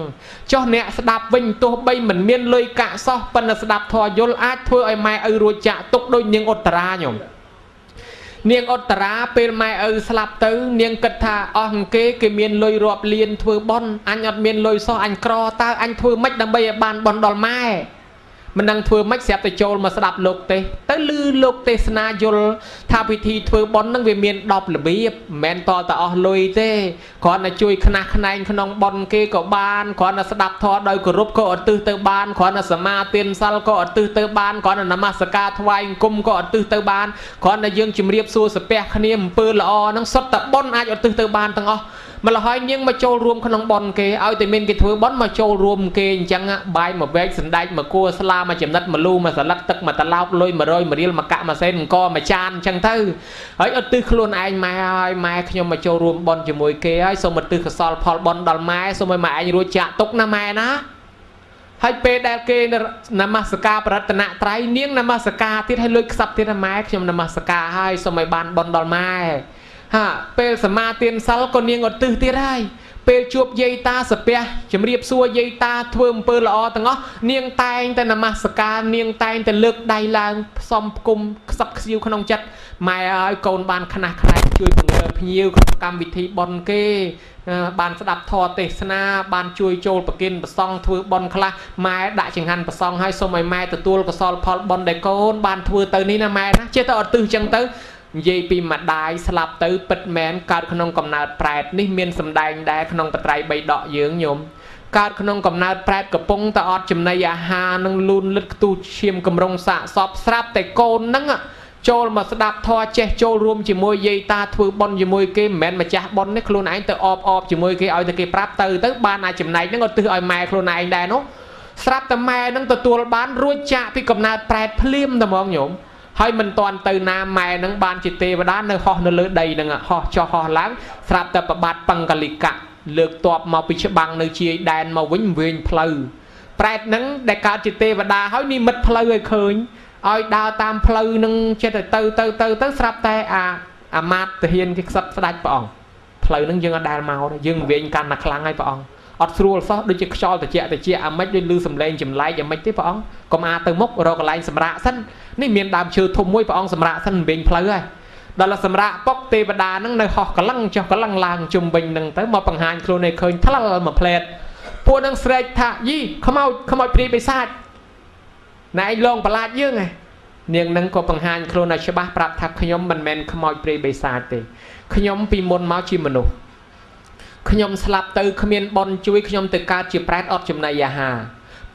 ចុះអ្នកស្ដាប់វិញទោះបីមិនមានលុយកាក់សោះប៉ុន្តែស្ដាប់ធម៌យល់អាចធ្វើឲ្យម៉ែឪរួចចាក់ទុកដូចនាងឧត្តរាញោម នាងឧត្តរាពេលម៉ែឪស្លាប់ទៅ នាងគិតថាអស់គេគេមានលុយរាប់លានធ្វើបន់អញអត់មានលុយសោះអញក្រតើអញធ្វើម៉េចដើម្បីឲ្យបានបន់ដល់ម៉ែ មិនដឹងធ្វើម៉េចស្រាប់តែចូលមកស្ដាប់លោកទេសទៅលឺលោកទេសនាយល់ថាពិធីធ្វើបន់នឹងវាមាន10របៀបមិនមែនតតែអស់លុយទេគ្រាន់តែជួយខ្នះខ្នែងក្នុងបន់គេក៏បានគ្រាន់តែស្ដាប់ធម៌ដោយគោរពក៏ឧទ្ទិសទៅបានគ្រាន់តែសមាទានសិលក៏ឧទ្ទិសទៅបានគ្រាន់តែនមស្ការថ្វាយអង្គមក៏ឧទ្ទិសទៅបានគ្រាន់តែយើងជម្រាបសួរសាពះគ្នាអំពើល្អហ្នឹងសុទ្ធតែបន់អាចឧទ្ទិសទៅបានទាំងអស់ ម្ល៉េះហើយនាងមកចូលរួមក្នុងប៉ុនគេឲ្យតែមានគេធ្វើប៉ុនមកចូលរួមគេអញ្ចឹងបាយមួយវែកសណ្ដែកមួយគួរស្លាមួយចំណិតមួយលូមួយសន្លឹកទឹកមួយត្រឡោកលុយ100មួយរៀលមួយកាក់មួយសេនអង្គមួយចានអញ្ចឹងទៅហើយអត់ទិសខ្លួនឯងម៉ែហើយម៉ែខ្ញុំមកចូលរួមប៉ុនជាមួយគេហើយសូមអត់ទិសកសលផលប៉ុនដល់ម៉ែសូមឲ្យម៉ែឯងរួចចាក់ទុកណាម៉ែណាហើយពេលដែលគេនមស្ការប្រតនត្រ័យនាងនមស្ការទៀតឲ្យលុយខ្សឹបទៀតណាម៉ែខ្ញុំនមស្ការហើយសូមឲ្យបានប៉ុនដល់ម៉ែ ហាពេលសមាទានសិលក៏នាងឧទ្ទិសទៀតហើយពេលជួបយាយតាសាពះជំរាបសួរយាយតាធ្វើអំពើល្អទាំងអស់នាងតែងតែនមស្ការនាងតែងតែលើកដៃឡើងផ្សំផ្គុំខ្សឹបខ្សៀវក្នុងចិត្តម៉ែឲ្យកូនបានខ្នះខ្នែងជួយពង្រើភ្ញៀវក្នុងកម្មវិធីបុណ្យគេបានស្ដាប់ធម៌ទេសនាបានជួយចូលប្រគិនប្រសង់ធ្វើបុណ្យខ្លះម៉ែដាក់ចង្ហាន់ប្រសង់ឲ្យសូមឲ្យម៉ែទទួលកុសលផលបុណ្យដែលកូនបានធ្វើទៅនេះណាម៉ែណាចេះតែអត់ទឹះចឹងទៅ និយាយពីម្ដាយស្លាប់ទៅពិតមែនកើតក្នុងកំណើតប្រែតនេះមានសម្ដែងដែរក្នុងបត្រៃបីដកយើងញោមកើតក្នុងកំណើតប្រែតកំពុងតែអត់ចំណីអាហារនឹងលូនលឹតខ្ទុះឈាមកំរងសាកសពស្រាប់តែកូនហ្នឹងចូលមកស្ដាប់ធម៌ចេះចូលរួមជាមួយយាយតាធ្វើបន់ជាមួយគេមិនមែនម្ចាស់បន់នេះខ្លួនឯងទៅអបអបជាមួយគេឲ្យតែគេប្រាប់ទៅទៅបានអាចចំណែកហ្នឹងក៏ទិសឲ្យម៉ែខ្លួនឯងដែរនោះស្រាប់តែម៉ែហ្នឹងទទួលបានរួចចាក់ពីកំណើតប្រែតភ្លាមតែហ្មងញោម ហើយមិនតាន់ទៅណាម៉ែនឹងបានជាទេវតានៅហោះនៅលើដីនឹងហោះចុះហោះឡើងស្រាប់តែប្របាទបង្កលិកៈលើកតបមកពីច្បាំងនៅជាយដែនមកវិញវិញផ្លូវប្រែតនឹងដែលកើតជាទេវតាហើយនិមិត្តផ្លូវឲ្យឃើញឲ្យដើរតាមផ្លូវនឹងចិត្តទៅទៅទៅទៅស្រាប់តែអាអាមាតទាហានគេខ្សឹបស្ដាច់ព្រះអង្គផ្លូវនឹងយើងអត់ដែលមកយើងវិញកាន់តែខ្លាំងហើយព្រះអង្គ អត់ស្រួលសោះដូចជាខ្យល់ត្រជាក់ត្រជាក់អាម៉េចដូចលឺសំឡេងចម្លែកអាម៉េចទេព្រះអង្គកុំអាទៅមុខរកកន្លែងសម្រាកសិននេះមានដើមឈើធំមួយព្រះអង្គសម្រាកសិនវិញផ្លូវហើយដល់សម្រាប់ពុកទេវតានឹងនៅហោះកលឹងចុះកលឹងឡើងជុំវិញនឹងទៅមកបង្ហាញខ្លួនឯងឃើញថ្លល់មួយផ្លែតពួកនឹងស្រែកថាយីខ្មោចខ្មោចព្រាយបិសាចណែឯងលងប្រឡាចយើងហ៎នាងនឹងក៏បង្ហាញខ្លួនឲ្យច្បាស់ប្រាប់ថាខ្ញុំមិនមែនខ្មោចព្រាយបិសាចទេខ្ញុំពីមុនមកជាមនុស្ស ខ្ញុំស្លាប់ទៅគ្មានបនជួយខ្ញុំទៅកើតជាប្រែតអត់ចំណីអាហារ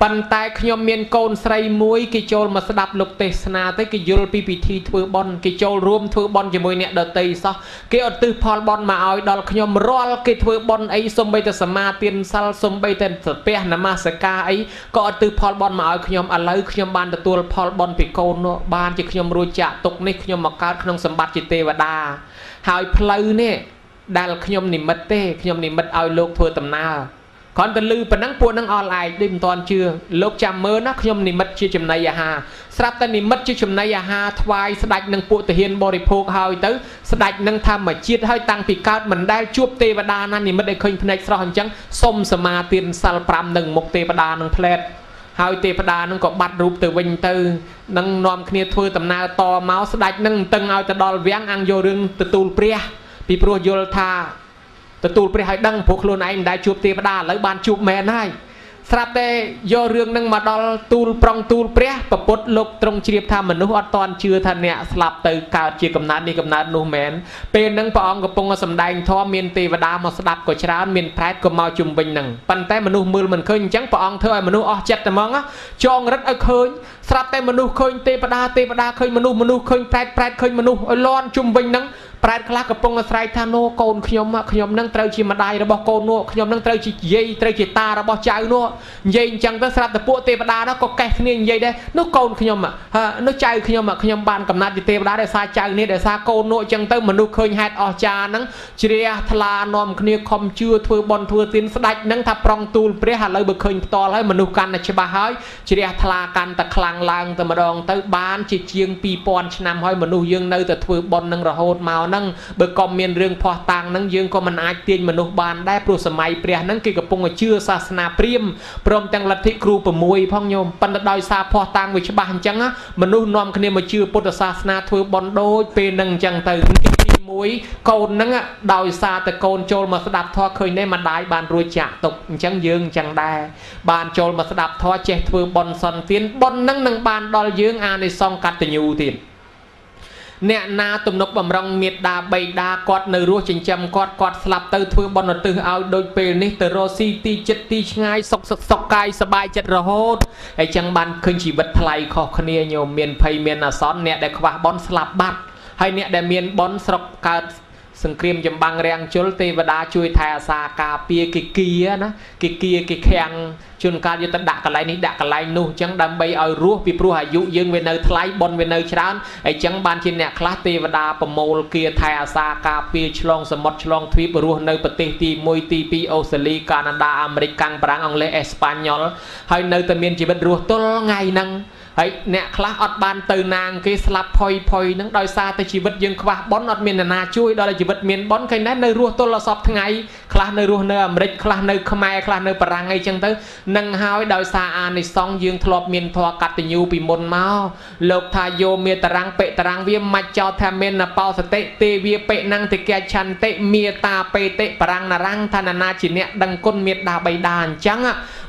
ប៉ុន្តែខ្ញុំមានកូនស្រីមួយគេចូលមកស្ដាប់លោកទេសនាទៅគេយល់ពីពិធីធ្វើបន់គេចូលរួមធ្វើបន់ជាមួយអ្នកដតីសោះគេឧទ្ទិសផលបន់មកឲ្យដល់ខ្ញុំរាល់គេធ្វើបន់អីសំបីតែសមាទានសិលសំបីតែស្ពះនមស្ការអីក៏ឧទ្ទិសផលបន់មកឲ្យខ្ញុំឥឡូវខ្ញុំបានទទួលផលបន់ពីកូននោះបានជាខ្ញុំរួចចាក់ទុកនេះខ្ញុំមកកើតក្នុងសម្បត្តិជាទេវតាហើយផ្លូវនេះ ដែលខ្ញុំនិមិត្តទេខ្ញុំនិមិត្តឲ្យលោកធ្វើដំណើរគ្រាន់តែលឺប៉ុណ្ណឹងពួកនឹងអល់ឯកដូចមិនទាន់ជឿលោកចាំមើលណាខ្ញុំនិមិត្តជាចំណីអាហារស្រាប់តែនិមិត្តជាចំណីអាហារថ្វាយស្ដេចនឹងពួកទាហានបរិភោគហើយទៅស្ដេចនឹងធម្មជាតិហើយតាំងពីកើតមិនដែលជួបទេវតាណានិមិត្តឲ្យឃើញភ្នែកស្រស់អញ្ចឹងសុំសមាទានសិល5នឹងមុខទេវតានឹងផ្លែតហើយទេវតានឹងក៏បាត់រូបទៅវិញទៅនឹងនាំគ្នាធ្វើដំណើរតមកស្ដេចនឹងតឹងឲ្យទៅដល់វាំងអង្គយករឿងទទួលព្រះ ពីព្រោះយល់ថាទទួលព្រះឲ្យដឹងព្រោះខ្លួនឯងមិនដែលជួបទេវតាឥឡូវបានជួបមែនហើយស្រាប់តែយករឿងនឹងមកដល់ទូលប្រងទូលព្រះពពុទ្ធលោកទ្រង់ជ្រាបថាមនុស្សអត់តន់ជឿថាអ្នកស្លាប់ទៅកើតជាកំណើតនេះកំណើតនោះមែនពេលហ្នឹងព្រះអង្គកំពុងសម្ដែងធម៌មានទេវតាមកស្ដាប់ក៏ច្រើនមានប្រែតក៏មកជុំវិញហ្នឹងប៉ុន្តែមនុស្សមើលមិនឃើញអញ្ចឹងព្រះអង្គធ្វើឲ្យមនុស្សអស់ចិត្តតែហ្មងចងរឹតឲ្យឃើញស្រាប់តែមនុស្សឃើញទេវតាទេវតាឃើញមនុស្សមនុស្សឃើញប្រែតប្រែតឃើញមនុស្សឲ្យលន់ជុំវិញហ្នឹង ប្រែតខ្លះកំពុងអាស្រ័យថានោះកូនខ្ញុំខ្ញុំនឹងត្រូវជាម្ដាយរបស់កូននោះខ្ញុំនឹងត្រូវជាយាយត្រូវជាតារបស់ចៅនោះនិយាយអញ្ចឹងទៅស្រាប់តែពួកទេវតានោះក៏កេះគ្នានិយាយដែរនោះកូនខ្ញុំនោះចៅខ្ញុំខ្ញុំបានកំណត់ជាទេវតាដោយសារចៅនេះដោយសារកូននោះអញ្ចឹងទៅមនុស្សឃើញហេតុអស្ចារ្យហ្នឹងជ្រះថ្លានាំគ្នាខំជឿធ្វើបន់ធ្វើទានស្ដាច់ហ្នឹងថាប្រងទូលព្រះឥឡូវបើឃើញផ្ទាល់ហើយមនុស្សកាន់តែច្បាស់ហើយជ្រះថ្លាកាន់តែខ្លាំងឡើងតែម្ដងទៅបានជាជាង2000ឆ្នាំហើយមនុស្សយើងនៅតែធ្វើបន់នឹងរហូតមកហ្នឹងបើក៏មានរឿងផោះតាំងហ្នឹងយើងក៏មិនអាចទាញមនុស្សបានដែរព្រោះសម័យព្រះហ្នឹងគេកំពុងជឿសាសនាព្រាហ្មណ៍ព្រមទាំងលទ្ធិគ្រូ6ផងញោមប៉ុន្តែដោយសារផោះតាំងវាច្បាស់អញ្ចឹងមនុស្សនាំគ្នាមកជឿពុទ្ធសាសនាធ្វើបន់ដូចពេលហ្នឹងអញ្ចឹងទៅទី1កូនហ្នឹងដោយសារតែកូនចូលមកស្ដាប់ធម៌ឃើញនេះម្ដាយបានរួចចាក់ទុកអញ្ចឹងយើងអញ្ចឹងដែរបានចូលមកស្ដាប់ធម៌ចេះធ្វើបន់សន្តានបន់ហ្នឹងនឹងបានដល់យើងអានិសង្សកតញ្ញូទៀត អ្នកណាទំនុកបំរុងមេត្តាបៃតាគាត់នៅរស់ចិញ្ចឹមគាត់គាត់ស្លាប់ទៅធ្វើបន់ឧទ្ទិសឲ្យដូចពេលនេះទៅរកស៊ីទីចិត្តទីឆ្ងាយសុខសុខសុខកាយសบายចិត្តរហូតហើយចឹងបានឃើញជីវិតថ្លៃខុសគ្នាញោមមានភ័យមានអាសន្នអ្នកដែលខ្វះបន់ស្លាប់បាត់ហើយអ្នកដែលមានបន់ស្រុកកើត សង្គ្រាមចម្បាំងរាំងជលទេវតាជួយថែអាសាការពារគេគៀណាគេគៀគេខាំងជួនកាលយកទៅដាក់កន្លែងនេះដាក់កន្លែងនោះអញ្ចឹងដើម្បីឲ្យរស់ពីព្រោះអាយុយើងវានៅថ្លៃប៉ុនវានៅច្រើនអញ្ចឹងបានជាអ្នកខ្លះទេវតាប្រមូលគៀថែអាសាការពារឆ្លងសមុទ្រឆ្លងទ្វីបរស់នៅប្រទេសទី1ទី2អូស្ត្រាលីកាណាដាអាមេរិកកាំងប្រាំងអង់គ្លេសអេស្ប៉ាញ៉ុលហើយនៅតែមានជីវិតរស់ទល់ថ្ងៃហ្នឹង ហើយអ្នកខ្លះអត់បានទៅណាងគេស្លាប់ផុយផុយហ្នឹងដោយសារតែជីវិតយើងខ្វះបនអត់មាននរណាជួយដល់ជីវិតមានបនឃើញដែរនៅរស់ទល់សពថ្ងៃខ្លះនៅរស់នៅអាមេរិកខ្លះនៅខ្មែរខ្លះនៅបារាំងអីចឹងទៅនឹងហើយដោយសារអានិសង្ឃយើងធ្លាប់មានធម៌កតញ្ញូពីមុនមកលោកថាយោមេតរាំងបិតរាំងវាមិនចោតថាមានបោសតិទេវាបិណੰតិកឆន្តិមេតាបេតិបរាំងនរាំងថាណាជាអ្នកដឹងគុណមេត្តាបៃតាអញ្ចឹង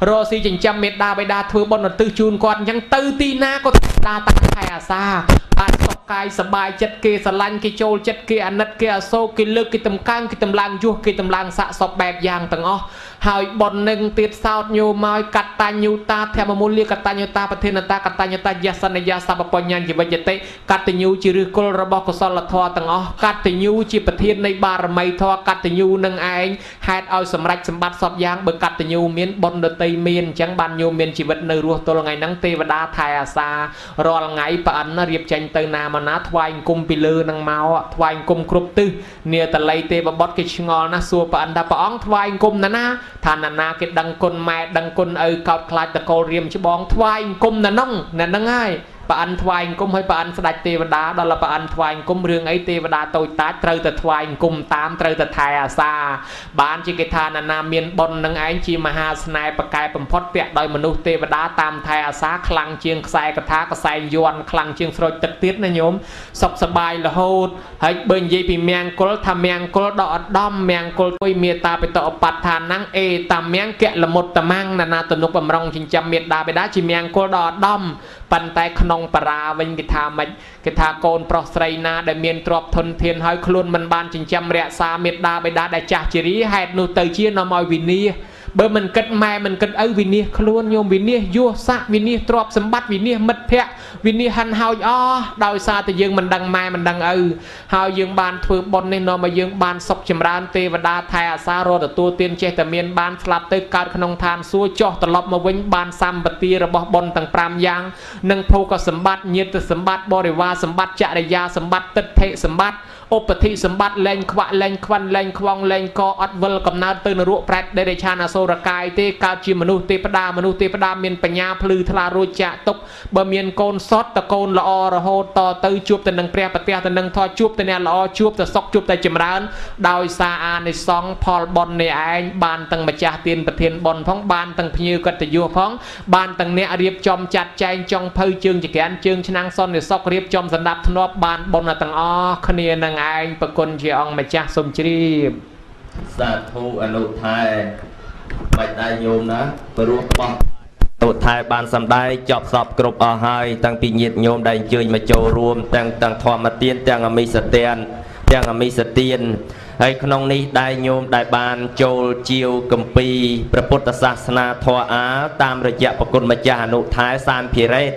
រស់ស៊ីចិញ្ចឹមមេត្តាបៃតាធ្វើបុណ្យឧទ្ទិសជូនគាត់អញ្ចឹងទៅទីណាក៏តាតាខែអាសាបានសុខកាយសบายចិត្តគេស្រឡាញ់គេចូលចិត្តគេអាណិតគេអាសូរគេលើកគេតម្កើងគេតម្លើងយុះគេតម្លើងសាក់សពបែបយ៉ាងទាំងអស់ ហើយប៉ុននឹងទៀតសោតញោមកកតញ្ញូតាធម្មមូលកតញ្ញូតាប្រធានតាកតញ្ញតាយសនយាសពបញ្ញាជីវិតតិកតញ្ញូជាឫសគល់របស់កុសលធម៌ទាំងអស់កតញ្ញូជាប្រធាននៃបារមីធម៌កតញ្ញូនឹងឯងហេតុឲ្យសម្រេចសម្បត្តិសពយ៉ាងបើកតញ្ញូមានបុណ្យដតីមានអញ្ចឹងបានញោមមានជីវិតនៅរស់ទល់ថ្ងៃហ្នឹងទេវតាថែអាសារាល់ថ្ងៃប្រអិនរៀបចេញទៅណាមកណាថ្វាយអង្គមពីលើនឹងមកថ្វាយអង្គមគ្រប់ទិសនាតល័យទេវបុត្រគេឆ្ងល់ណាស់សួរប្រអិនថាព្រះអង្គថ្វាយអង្គមណាណាថាណាណាគេដឹងគុណម៉ែដឹងគុណឪកោតខ្លាចតកូលរៀមច្បងថ្វាយអង្គមណានោះណាហ្នឹងហើយ ប្រអិនថ្វាយអង្គមហើយប្រអិនស្ដេចទេវតាដល់ប្រអិនថ្វាយអង្គមរឿងអីទេវតាតូចតាចត្រូវតែថ្វាយអង្គមតាមត្រូវតែថែអាសា បានជាគេថាណានាមានបុណ្យនឹងឯងជាមហាស្នេហ៍ប្រកែបំផុតពាក់ដោយមនុស្សទេវតាតាមថែអាសាខ្លាំងជាងខ្សែកថាខ្សែយន់ខ្លាំងជាងស្រូចទឹកទៀតណាញោមសុខសบายរហូតហើយបើនិយាយពីមង្គលថាមង្គលដកអដំមង្គលទុយមេតាបិតឧបដ្ឋានังអេតាមង្គលមុតតមាំងណានាទំនុកបំរុងចិញ្ចឹមមេដាបេដាជាមង្គលដកអដំ ប៉ុន្តែក្នុងបារាវិញគេថាម៉េចគេថាកូនប្រុសស្រីណាដែលមានទ្រព្យធនធានហើយខ្លួនមិនបានចិញ្ចឹមរក្សាមេត្តាបិតាដែលចាស់ជារីហេតុនោះទៅជានាំឲ្យវិនាស បើមិនគិតម៉ែមិនគិតឪវិនិច្ឆ័យខ្លួនញោមវិនិច្ឆ័យយោស័កវិនិច្ឆ័យទ្រព្យសម្បត្តិវិនិច្ឆ័យមិត្តភ័ក្តិវិនិច្ឆ័យហិនហោចអស់ដោយសារតែយើងមិនដឹងម៉ែមិនដឹងឪហើយយើងបានធ្វើបុណ្យនេះនាំឲ្យយើងបានសុខចម្រើនទេវតាថែអាសាររទទួលទានចេះតែមានបានស្លាប់ទៅកើតក្នុងឋានសួគ៌ចុះត្រឡប់មកវិញបានសម្បទារបស់បុណ្យទាំង5យ៉ាងនិងភោគសម្បត្តិញាតិសម្បត្តិបរិវារសម្បត្តិចរិយាសម្បត្តិទិដ្ឋិសម្បត្តិ ឧបតិសម្បត្តិលែងខ្វាក់លែងខ្វាន់លែងខ្វងលែងកអត់វិលកំណើតទៅនរកប្រែតដេរឆានអសូរកាយទេកើតជាមនុស្សទេវតាមនុស្សទេវតាមានបញ្ញាភ្លឺថ្លារួចចាក់ទុកបើមានកូនសតតកូនល្អរហូតតទៅជួបទៅនឹងព្រះប្រទះទៅនឹងធរជួបទៅអ្នកល្អជួបទៅសុខជួបទៅចម្រើន ដោយសារអានិសង្ឃផលបុណ្យនេះឯងបានទាំងម្ចាស់ទានប្រធានបុណ្យផងបានទាំងភ្ញៀវកតញ្ញុផងបានទាំងអ្នករៀបចំចាត់ចែងចុងភៅជើងចក្រានជើងឆ្នាំងសន្និសុខរៀបចំសម្ដាប់ធ្នាប់បានបុណ្យទាំងអស់គ្នានឹងឯងប្រគុណជាអង្គម្ចាស់សូមជ្រាបសាធុអនុថែបាច់ដៃញោមណាព្រោះបោះអនុថែបានសំដែងចប់សពគ្រប់អស់ហើយតាំងពីញាតញោមដែលអញ្ជើញមកចូលរួមទាំងទាំងធម្មទានទាំងអមិសទានទាំងអមិសទានហើយក្នុងនេះដែលញោមដែលបានចូលជាវកម្ពីព្រះពុទ្ធសាសនាធម៌អាតាមរយៈប្រគុណម្ចាស់អនុថែសានភិរេត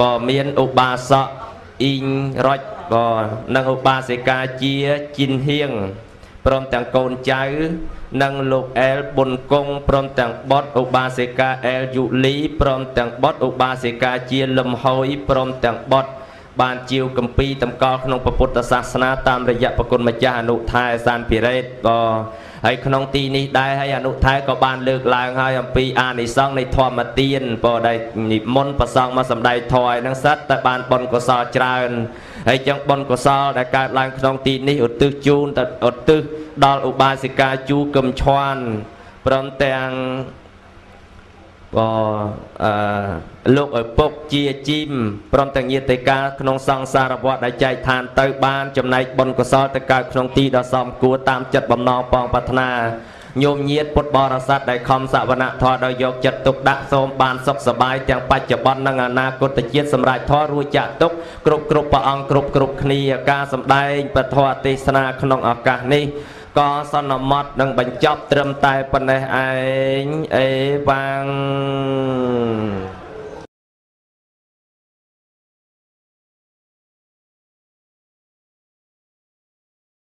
ក៏មានឧបាសកអ៊ីងរច ក៏និងឧបាសិកាជាជីនហៀងព្រមទាំងកូនចៅ និងលោកអែលប៊ុនគង់ព្រមទាំងបុត្រឧបាសិកាអែលយូលីព្រមទាំងបុត្រឧបាសិកាជាលំហួយព្រមទាំងបុត្របានជាវកម្ពីតម្កល់ក្នុងពុទ្ធសាសនាតាមរយៈប្រគុណម្ចាស់អនុថែសានភិរេតក៏ហើយក្នុងទីនេះដែរហើយអនុថែក៏បានលើកឡើងហើយអំពីអានិសង្សនៃធម្មទានបើដែលនិមន្តប្រសងមកសម្ដែងធម៌ហ្នឹងសិតតែបានបុណ្យកុសលច្រើន ហើយចឹងបុណ្យកុសលដែលកើតឡើងក្នុងទីនេះឧទ្ទិសជូនទៅឧទ្ទិសដល់ឧបាសិកាជូកឹមឈွမ်းព្រមទាំងក៏អឺលោកឪពុកជាជីមព្រមទាំងញាតិកាក្នុងសង្សារវត្តដែលចែកឋានទៅបានចំណែកបុណ្យកុសលទៅកើតក្នុងទីដ៏សមគួរតាមចិត្តបំណងបងប្រាថ្នា ញោមញាតពុទ្ធបរិស័ទដែលខំសវនធម៌ដោយយកចិត្តទុកដាក់សូមបានសុខសប្បាយទាំងបច្ចុប្បន្ននិងអនាគតជាតិសម្រាប់ធម៌រួចចាក់ទុកគ្រប់គ្រប់ព្រះអង្គគ្រប់គ្រប់គ្នាការសម្ដែងពធទេសនាក្នុងឱកាសនេះក៏សន្មត់នឹងបញ្ចប់ត្រឹមតែប៉ុណ្ណេះឯងអេវ៉ាំង